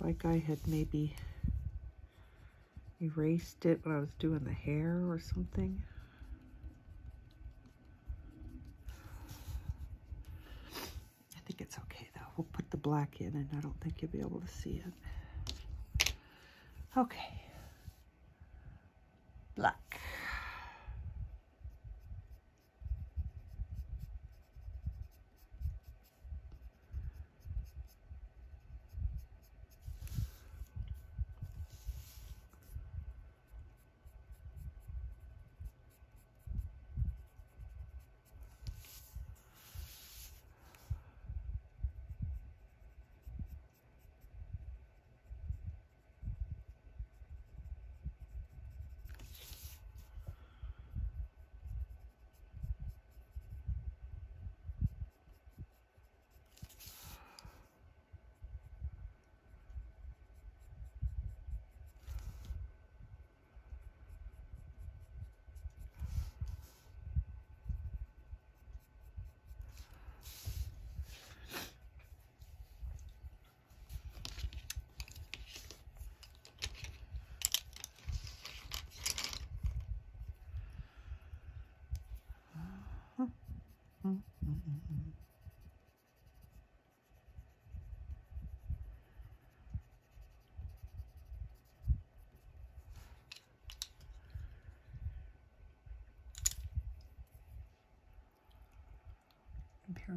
Like I had maybe erased it when I was doing the hair or something. I think it's okay though. We'll put the black in and I don't think you'll be able to see it. Okay. Black.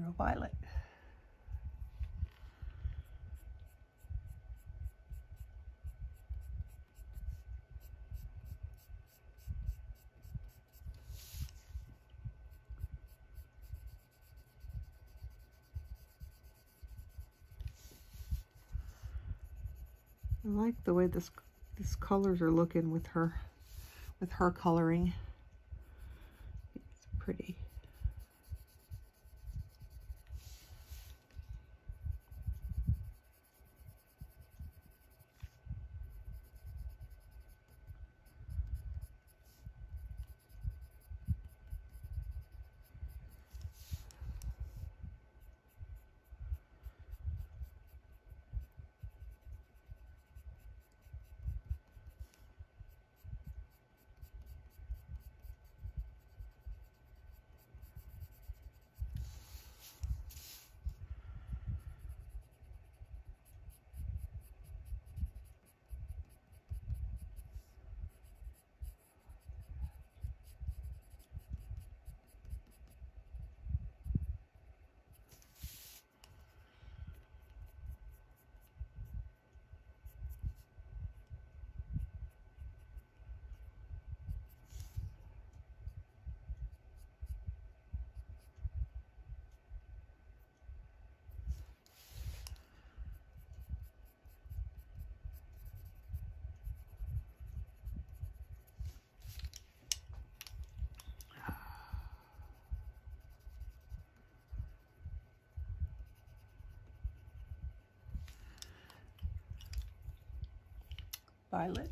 Violet. I like the way this these colors are looking with her with her coloring. It's pretty. Violet.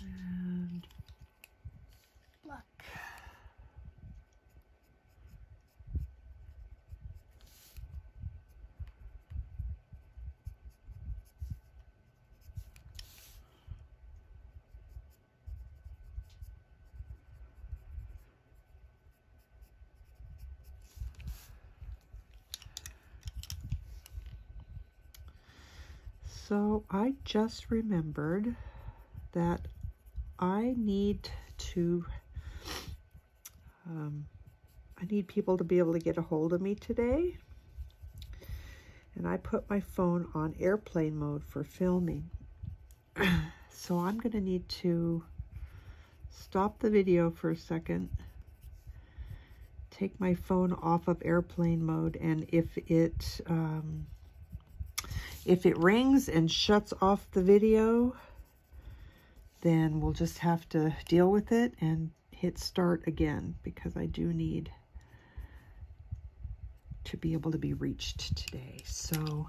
and black. So I just remembered that I need to, um, I need people to be able to get a hold of me today. And I put my phone on airplane mode for filming. so I'm going to need to stop the video for a second, take my phone off of airplane mode, and if it um, if it rings and shuts off the video, then we'll just have to deal with it and hit start again because I do need to be able to be reached today. So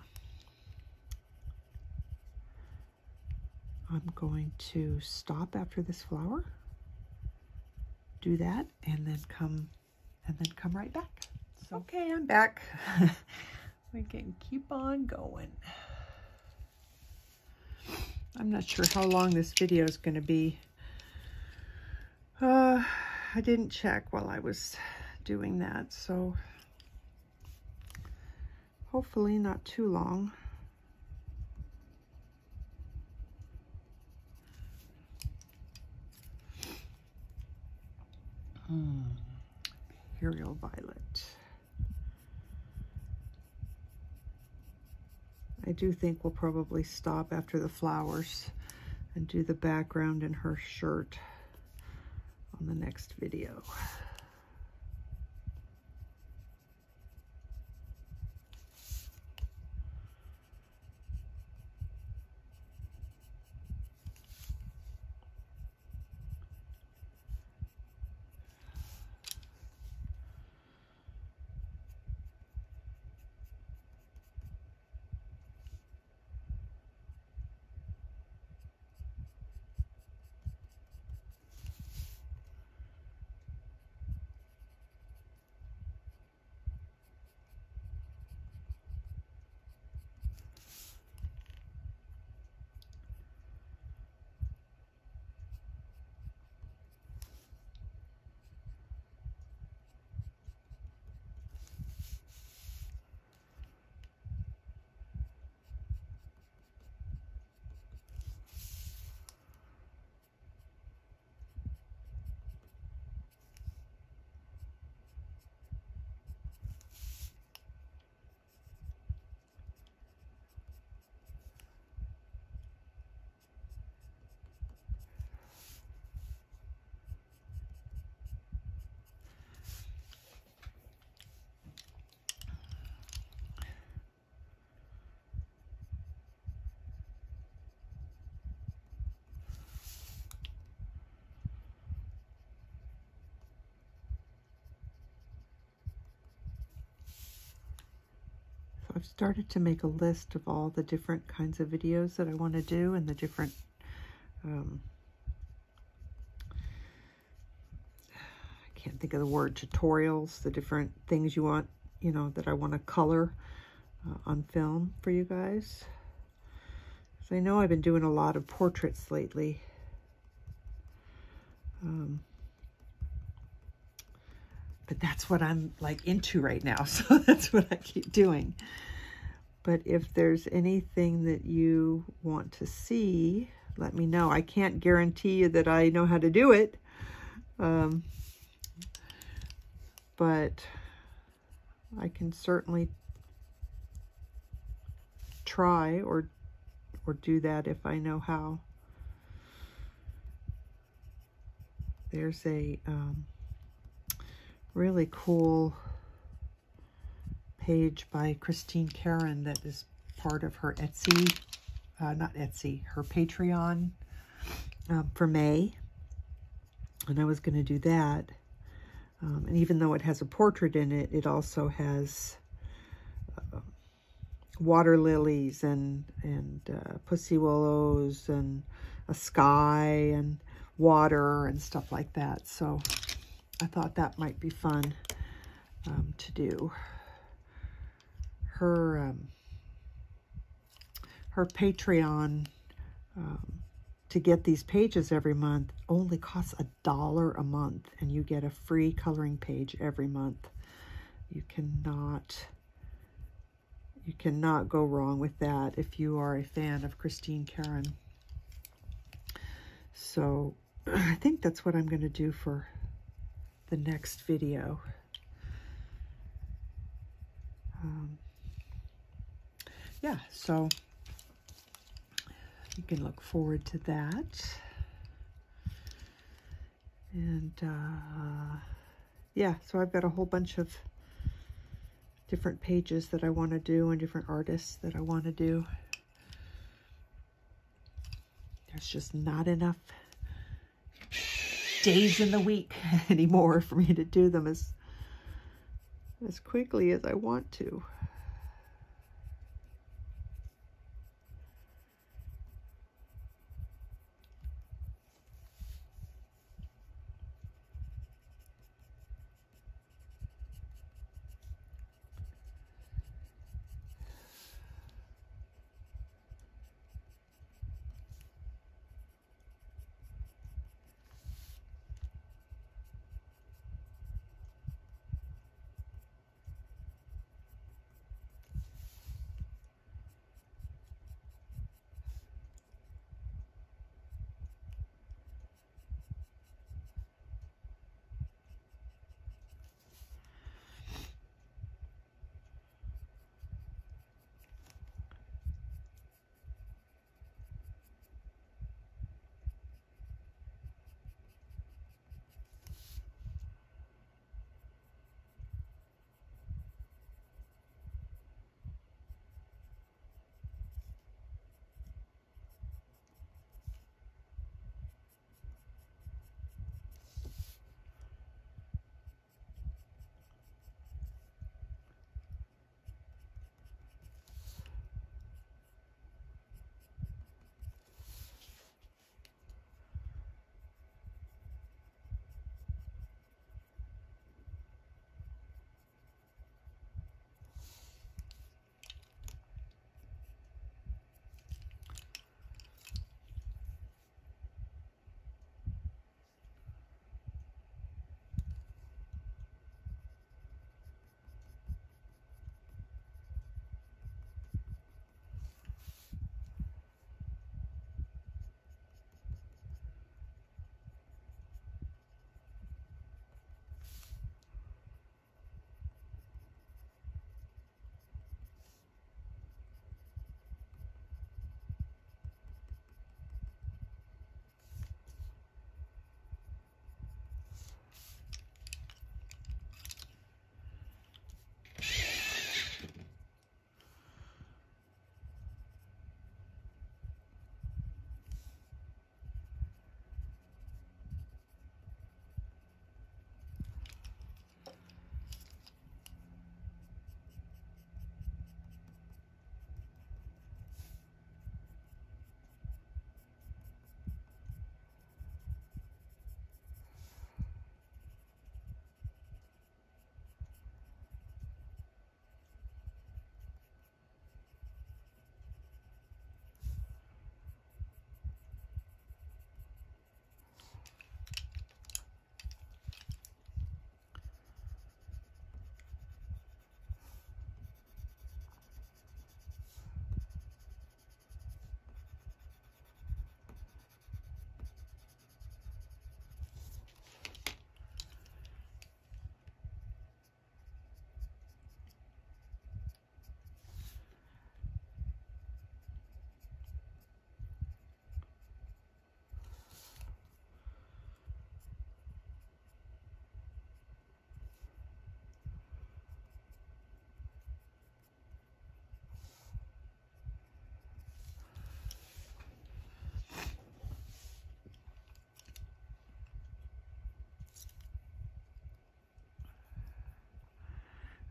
I'm going to stop after this flower, do that, and then come and then come right back. So, okay, I'm back. we can keep on going. I'm not sure how long this video is going to be. Uh, I didn't check while I was doing that, so hopefully not too long. Hmm. Imperial Violet. I do think we'll probably stop after the flowers and do the background in her shirt on the next video. I've started to make a list of all the different kinds of videos that I want to do and the different um, I can't think of the word tutorials, the different things you want, you know, that I want to color uh, on film for you guys. So I know I've been doing a lot of portraits lately. Um, but that's what I'm like into right now. So that's what I keep doing. But if there's anything that you want to see, let me know. I can't guarantee you that I know how to do it. Um, but I can certainly try or or do that if I know how. There's a um, really cool page by Christine Karron that is part of her Etsy, uh, not Etsy, her Patreon um, for May. And I was going to do that. Um, and even though it has a portrait in it, it also has uh, water lilies and, and uh, pussy willows and a sky and water and stuff like that. So I thought that might be fun um, to do. Her um, her Patreon um, to get these pages every month only costs a dollar a month, and you get a free coloring page every month. You cannot you cannot go wrong with that if you are a fan of Christine Karron. So I think that's what I'm going to do for the next video. Um, yeah, so you can look forward to that. And uh, yeah, so I've got a whole bunch of different pages that I want to do and different artists that I want to do. There's just not enough days in the week anymore for me to do them as as quickly as I want to.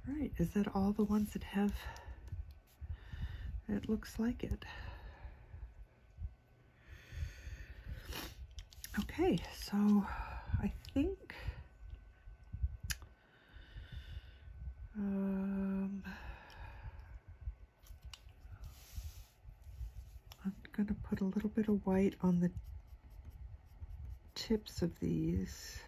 Right, is that all the ones that have, it looks like it. Okay, so I think, um, I'm going to put a little bit of white on the tips of these.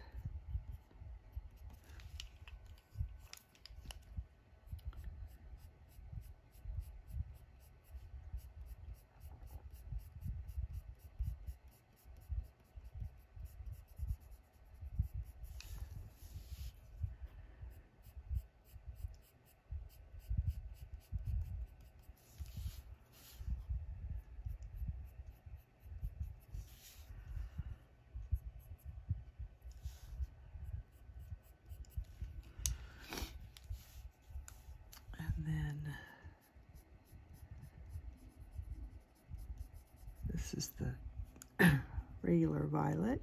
Regular violet.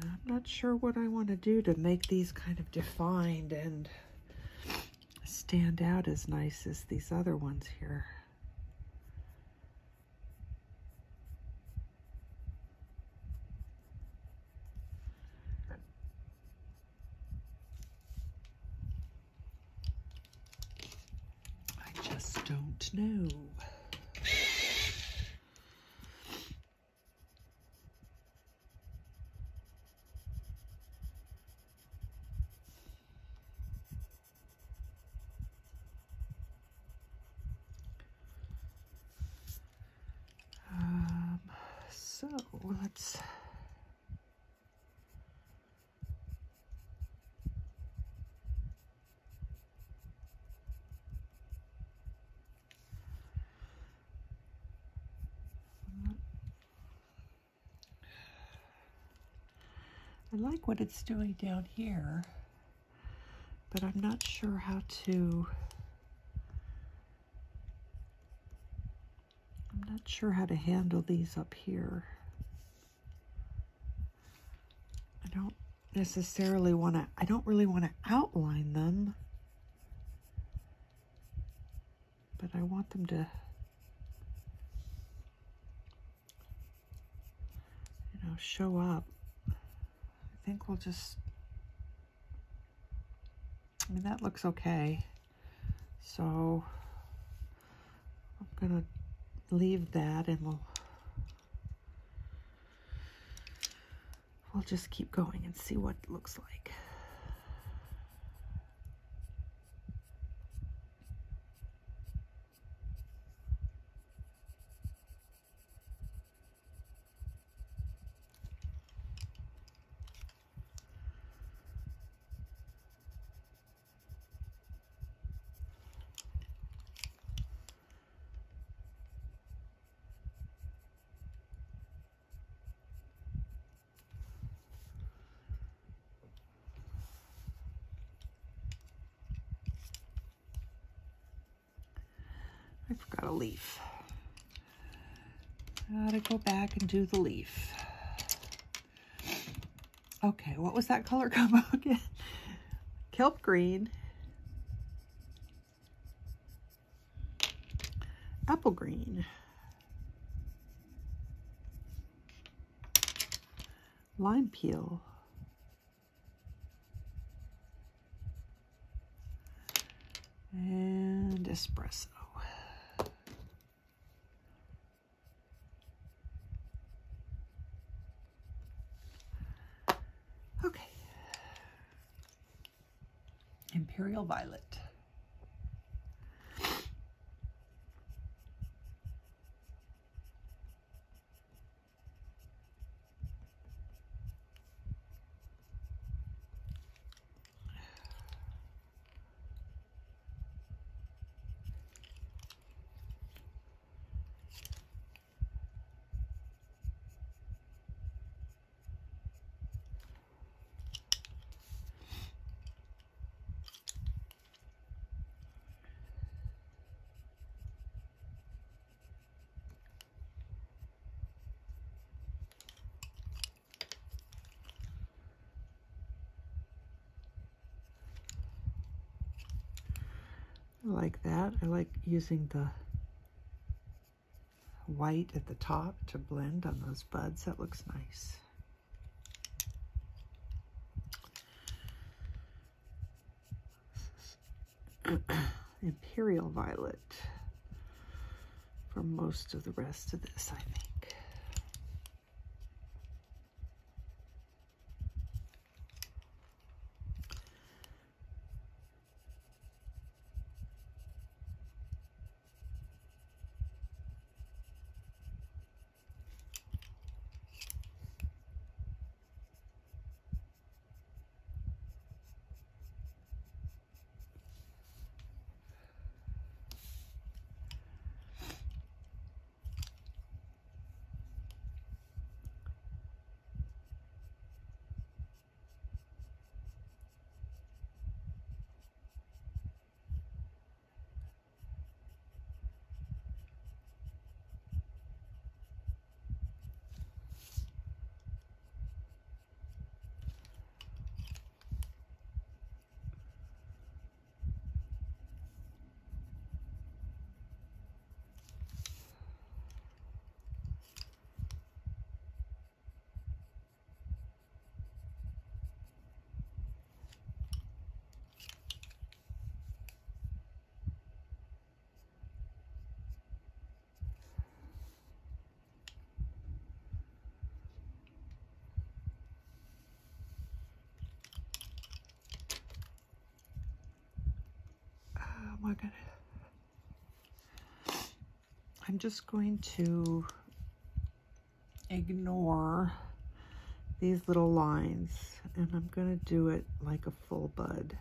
I'm not sure what I want to do to make these kind of defined and stand out as nice as these other ones here. I just. Um, so let's I like what it's doing down here, but I'm not sure how to I'm not sure how to handle these up here. I don't necessarily want to, I don't really want to outline them, but I want them to, you know, show up. Think we'll just, I mean, that looks okay. So I'm going to leave that and we'll we'll just keep going and see what it looks like. I forgot leaf. Gotta go back and do the leaf. Okay, what was that color combo again? Kelp green. Apple green. Lime peel. And espresso. Okay. Imperial Violet. I like that. I like using the white at the top to blend on those buds. That looks nice. Imperial Violet for most of the rest of this, I think. I gotta, I'm just going to ignore these little lines and I'm gonna do it like a full bud.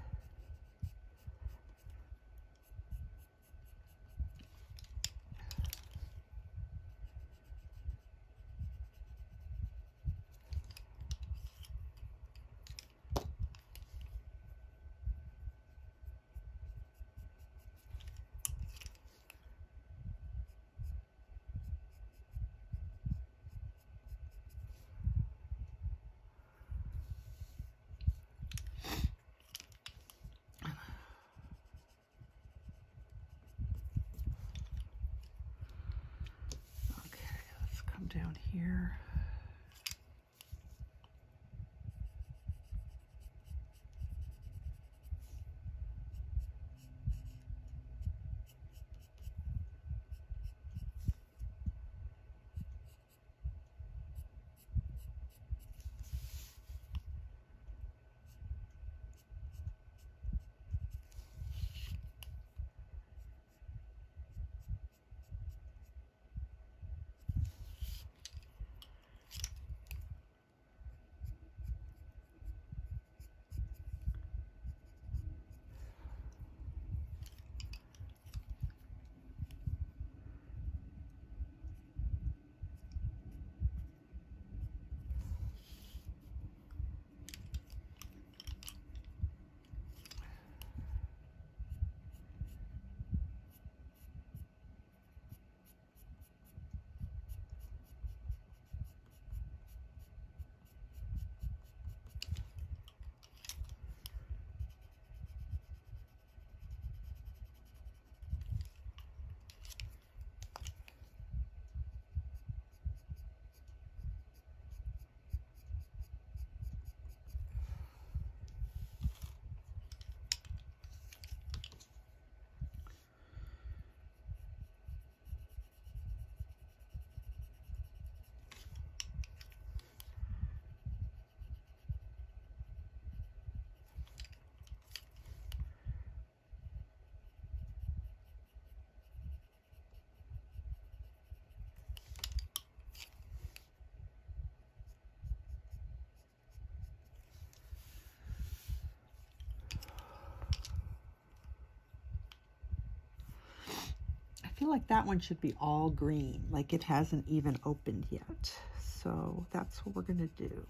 Feel like that one should be all green, like it hasn't even opened yet. So that's what we're to do.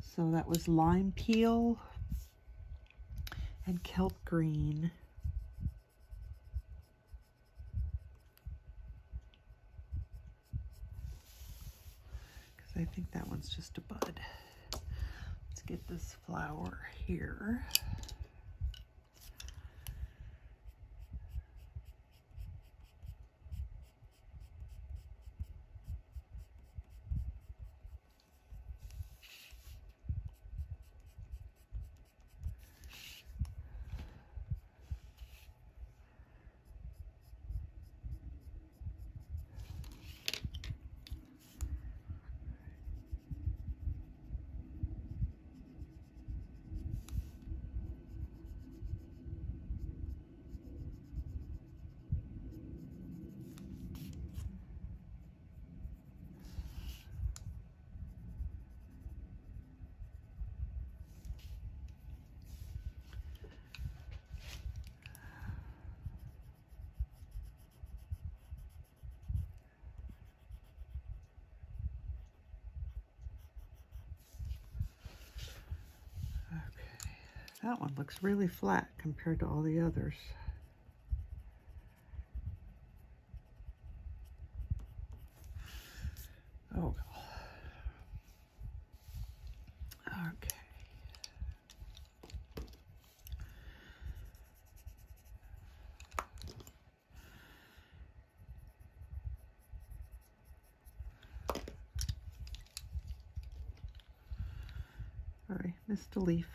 So that was lime peel and kelp green. Because I think that one's just a bud. Let's get this flower here. That one looks really flat compared to all the others. Oh, okay. Right, missed a leaf.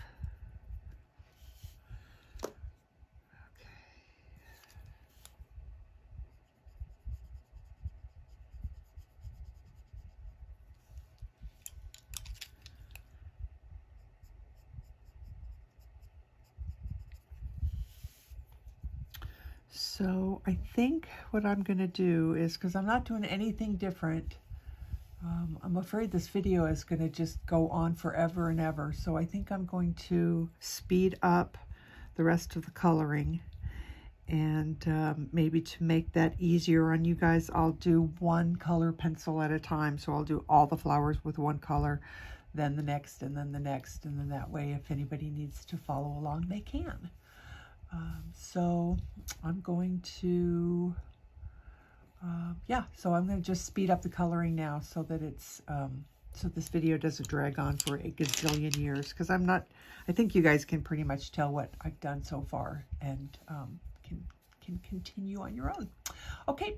So I think what I'm going to do is, because I'm not doing anything different, um, I'm afraid this video is going to just go on forever and ever. So I think I'm going to speed up the rest of the coloring. And um, maybe to make that easier on you guys, I'll do one color pencil at a time. So I'll do all the flowers with one color, then the next, and then the next. And then that way, if anybody needs to follow along, they can. Um, so I'm going to, uh, yeah, so I'm going to just speed up the coloring now so that it's, um, so this video doesn't drag on for a gazillion years because I'm not, I think you guys can pretty much tell what I've done so far and um, can, can continue on your own. Okay,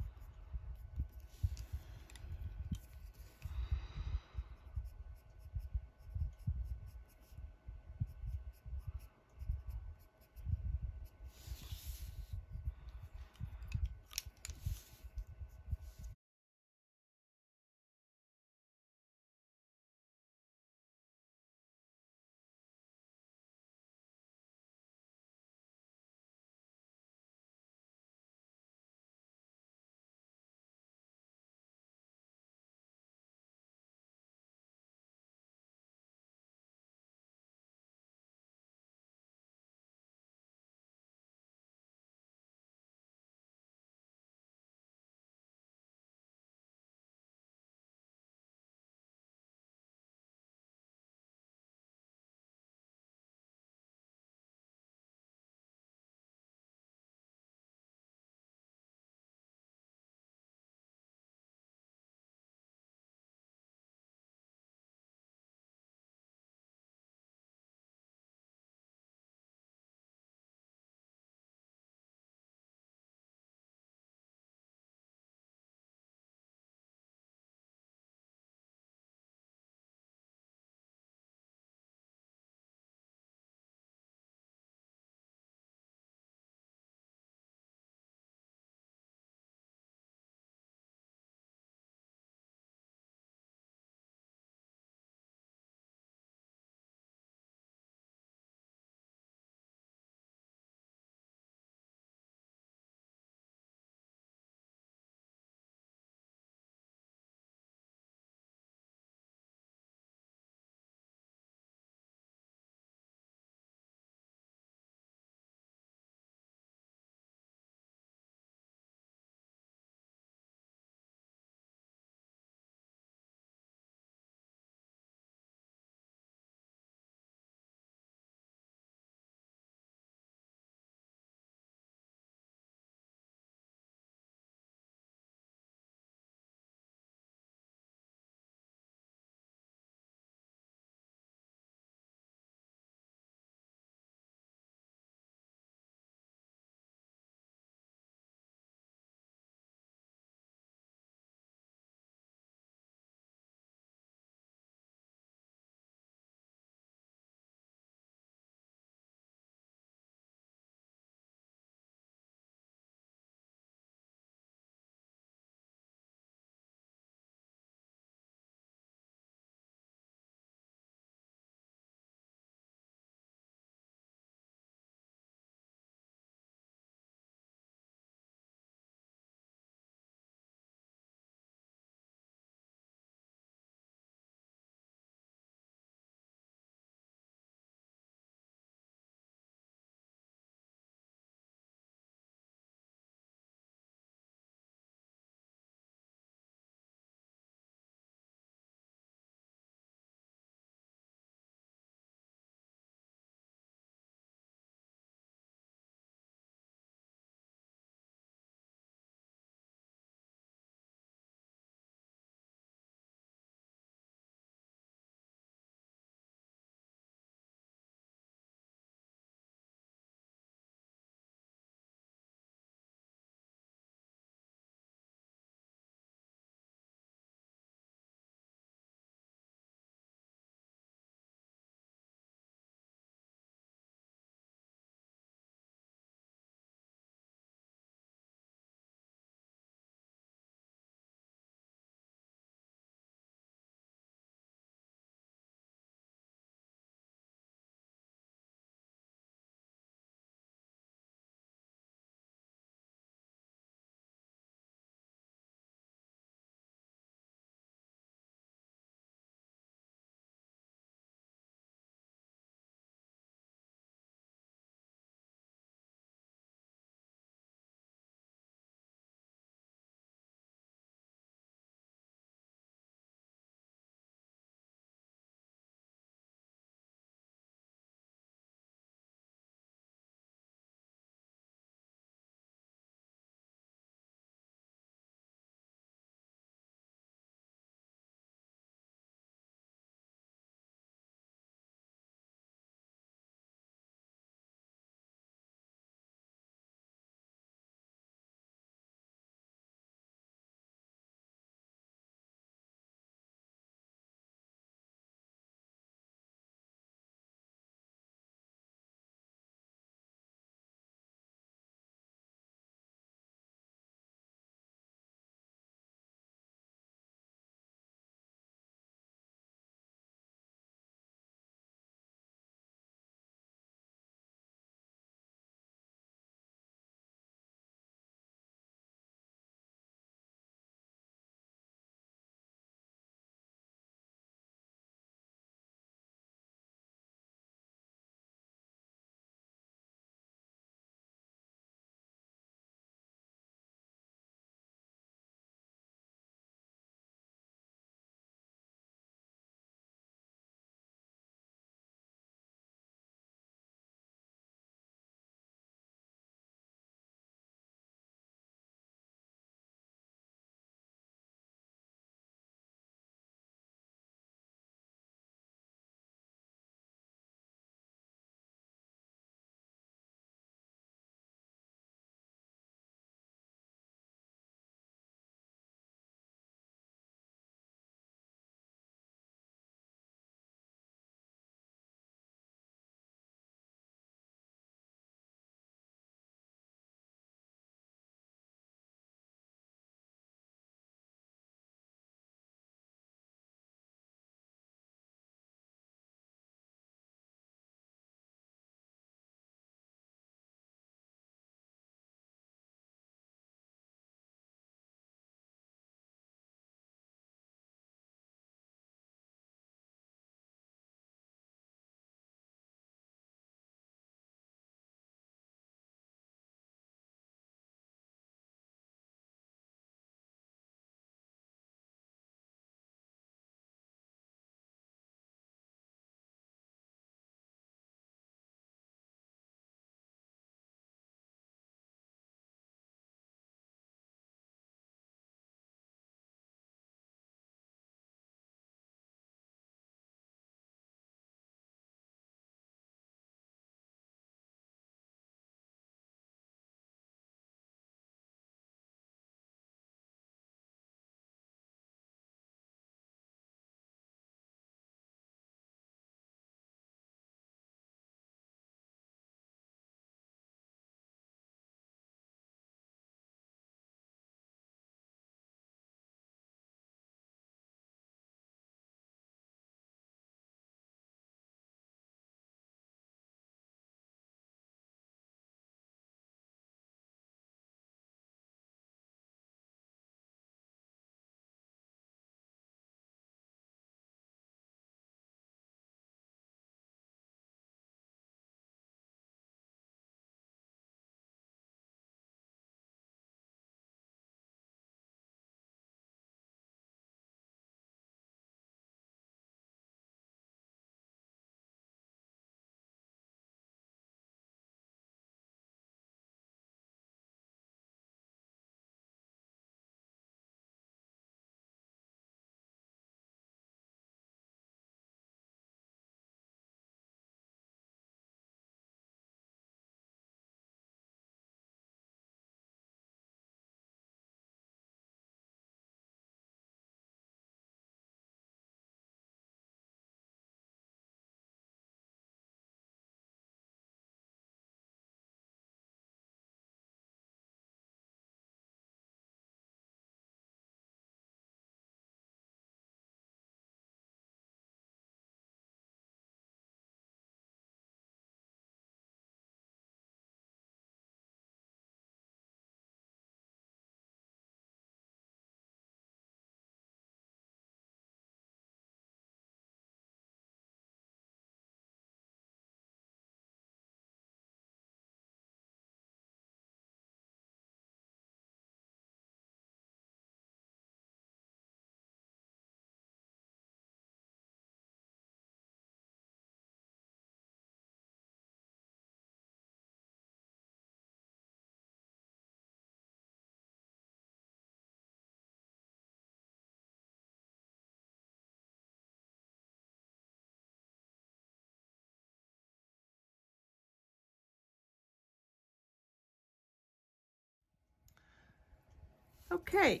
Okay,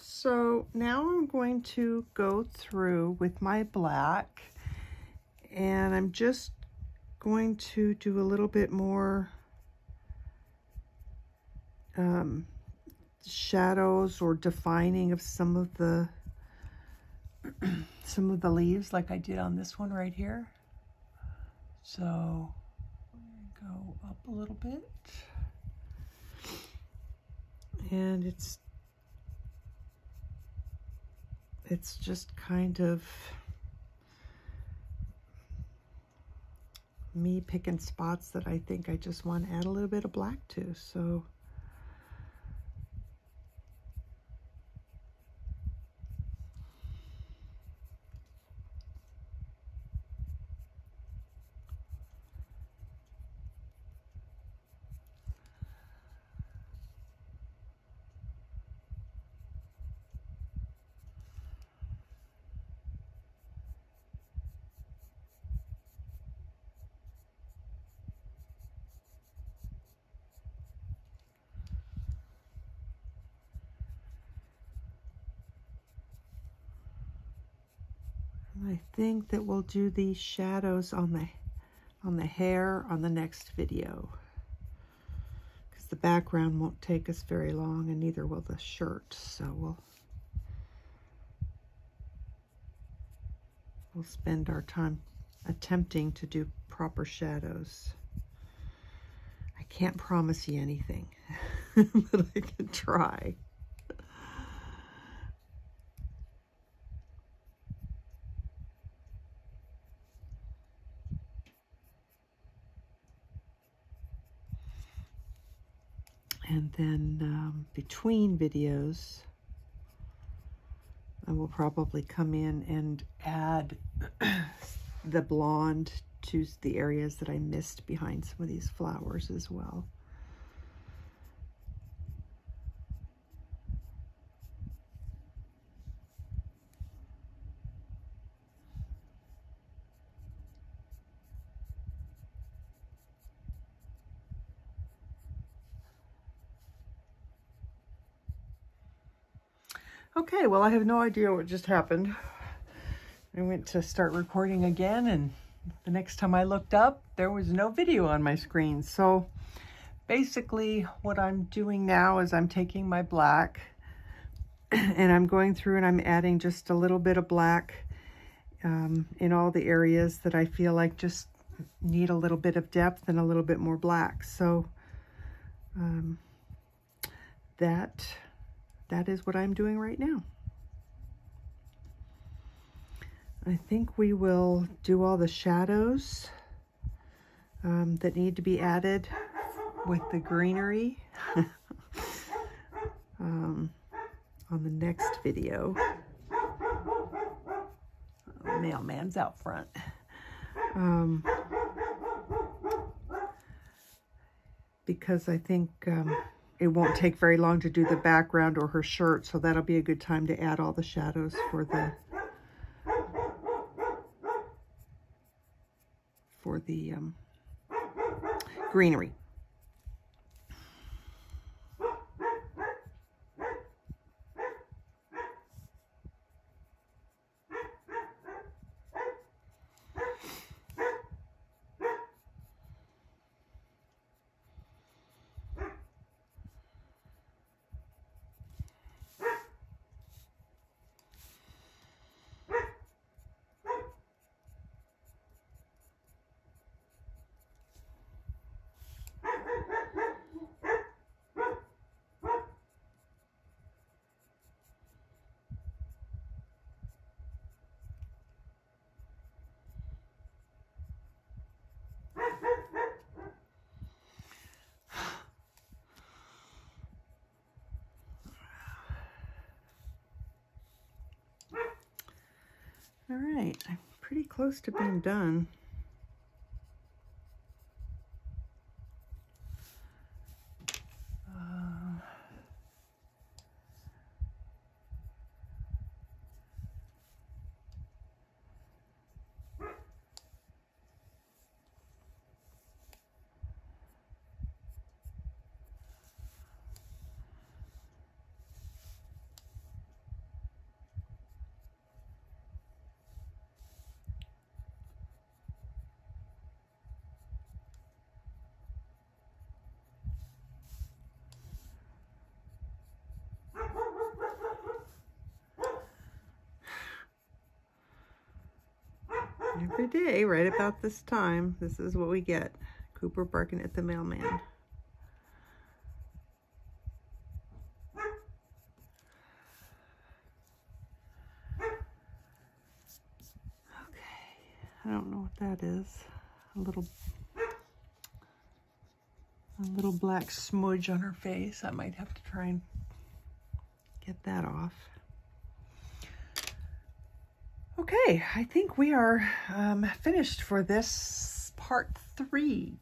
so now I'm going to go through with my black and I'm just going to do a little bit more um, shadows or defining of some of the some of the leaves like I did on this one right here. So go up a little bit. And it's it's just kind of me picking spots that I think I just want to add a little bit of black to. So I think that we'll do these shadows on the on the hair on the next video. Because the background won't take us very long and neither will the shirt so we'll we'll spend our time attempting to do proper shadows. I can't promise you anything but I can try and then um, between videos I will probably come in and add the blonde to the areas that I missed behind some of these flowers as well. Okay, well, I have no idea what just happened. I went to start recording again, and the next time I looked up, there was no video on my screen. So basically, what I'm doing now is I'm taking my black and I'm going through and I'm adding just a little bit of black um, in all the areas that I feel like just need a little bit of depth and a little bit more black. So um, that that is what I'm doing right now. I think we will do all the shadows um, that need to be added with the greenery um, on the next video. Oh, mailman's out front. Um, because I think um, it won't take very long to do the background or her shirt, so that'll be a good time to add all the shadows for the for the um, greenery. All right, I'm pretty close to being done. Every day, right about this time, this is what we get. Cooper barking at the mailman. Okay, I don't know what that is. A little a little black smudge on her face. I might have to try and get that off. Okay, I think we are um, finished for this part three.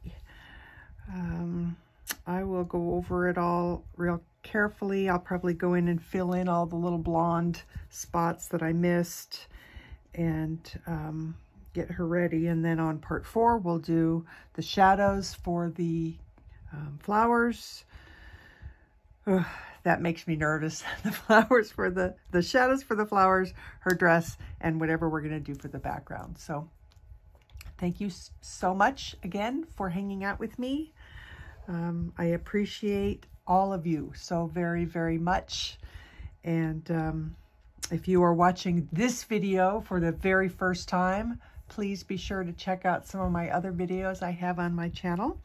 Um, I will go over it all real carefully. I'll probably go in and fill in all the little blonde spots that I missed and um, get her ready. And then on part four, we'll do the shadows for the um, flowers. Ugh, that makes me nervous. the flowers for the, the shadows for the flowers, her dress, and whatever we're to do for the background. So thank you so much again for hanging out with me. Um, I appreciate all of you so very, very much. And um, if you are watching this video for the very first time, please be sure to check out some of my other videos I have on my channel.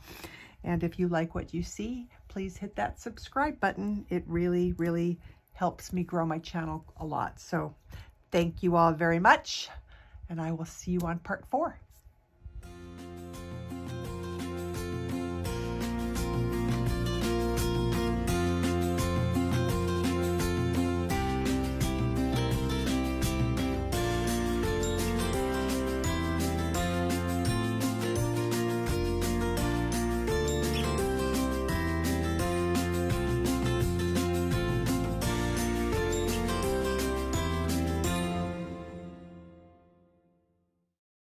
And if you like what you see, please hit that subscribe button. It really, really helps me grow my channel a lot. So thank you all very much, and I will see you on part four.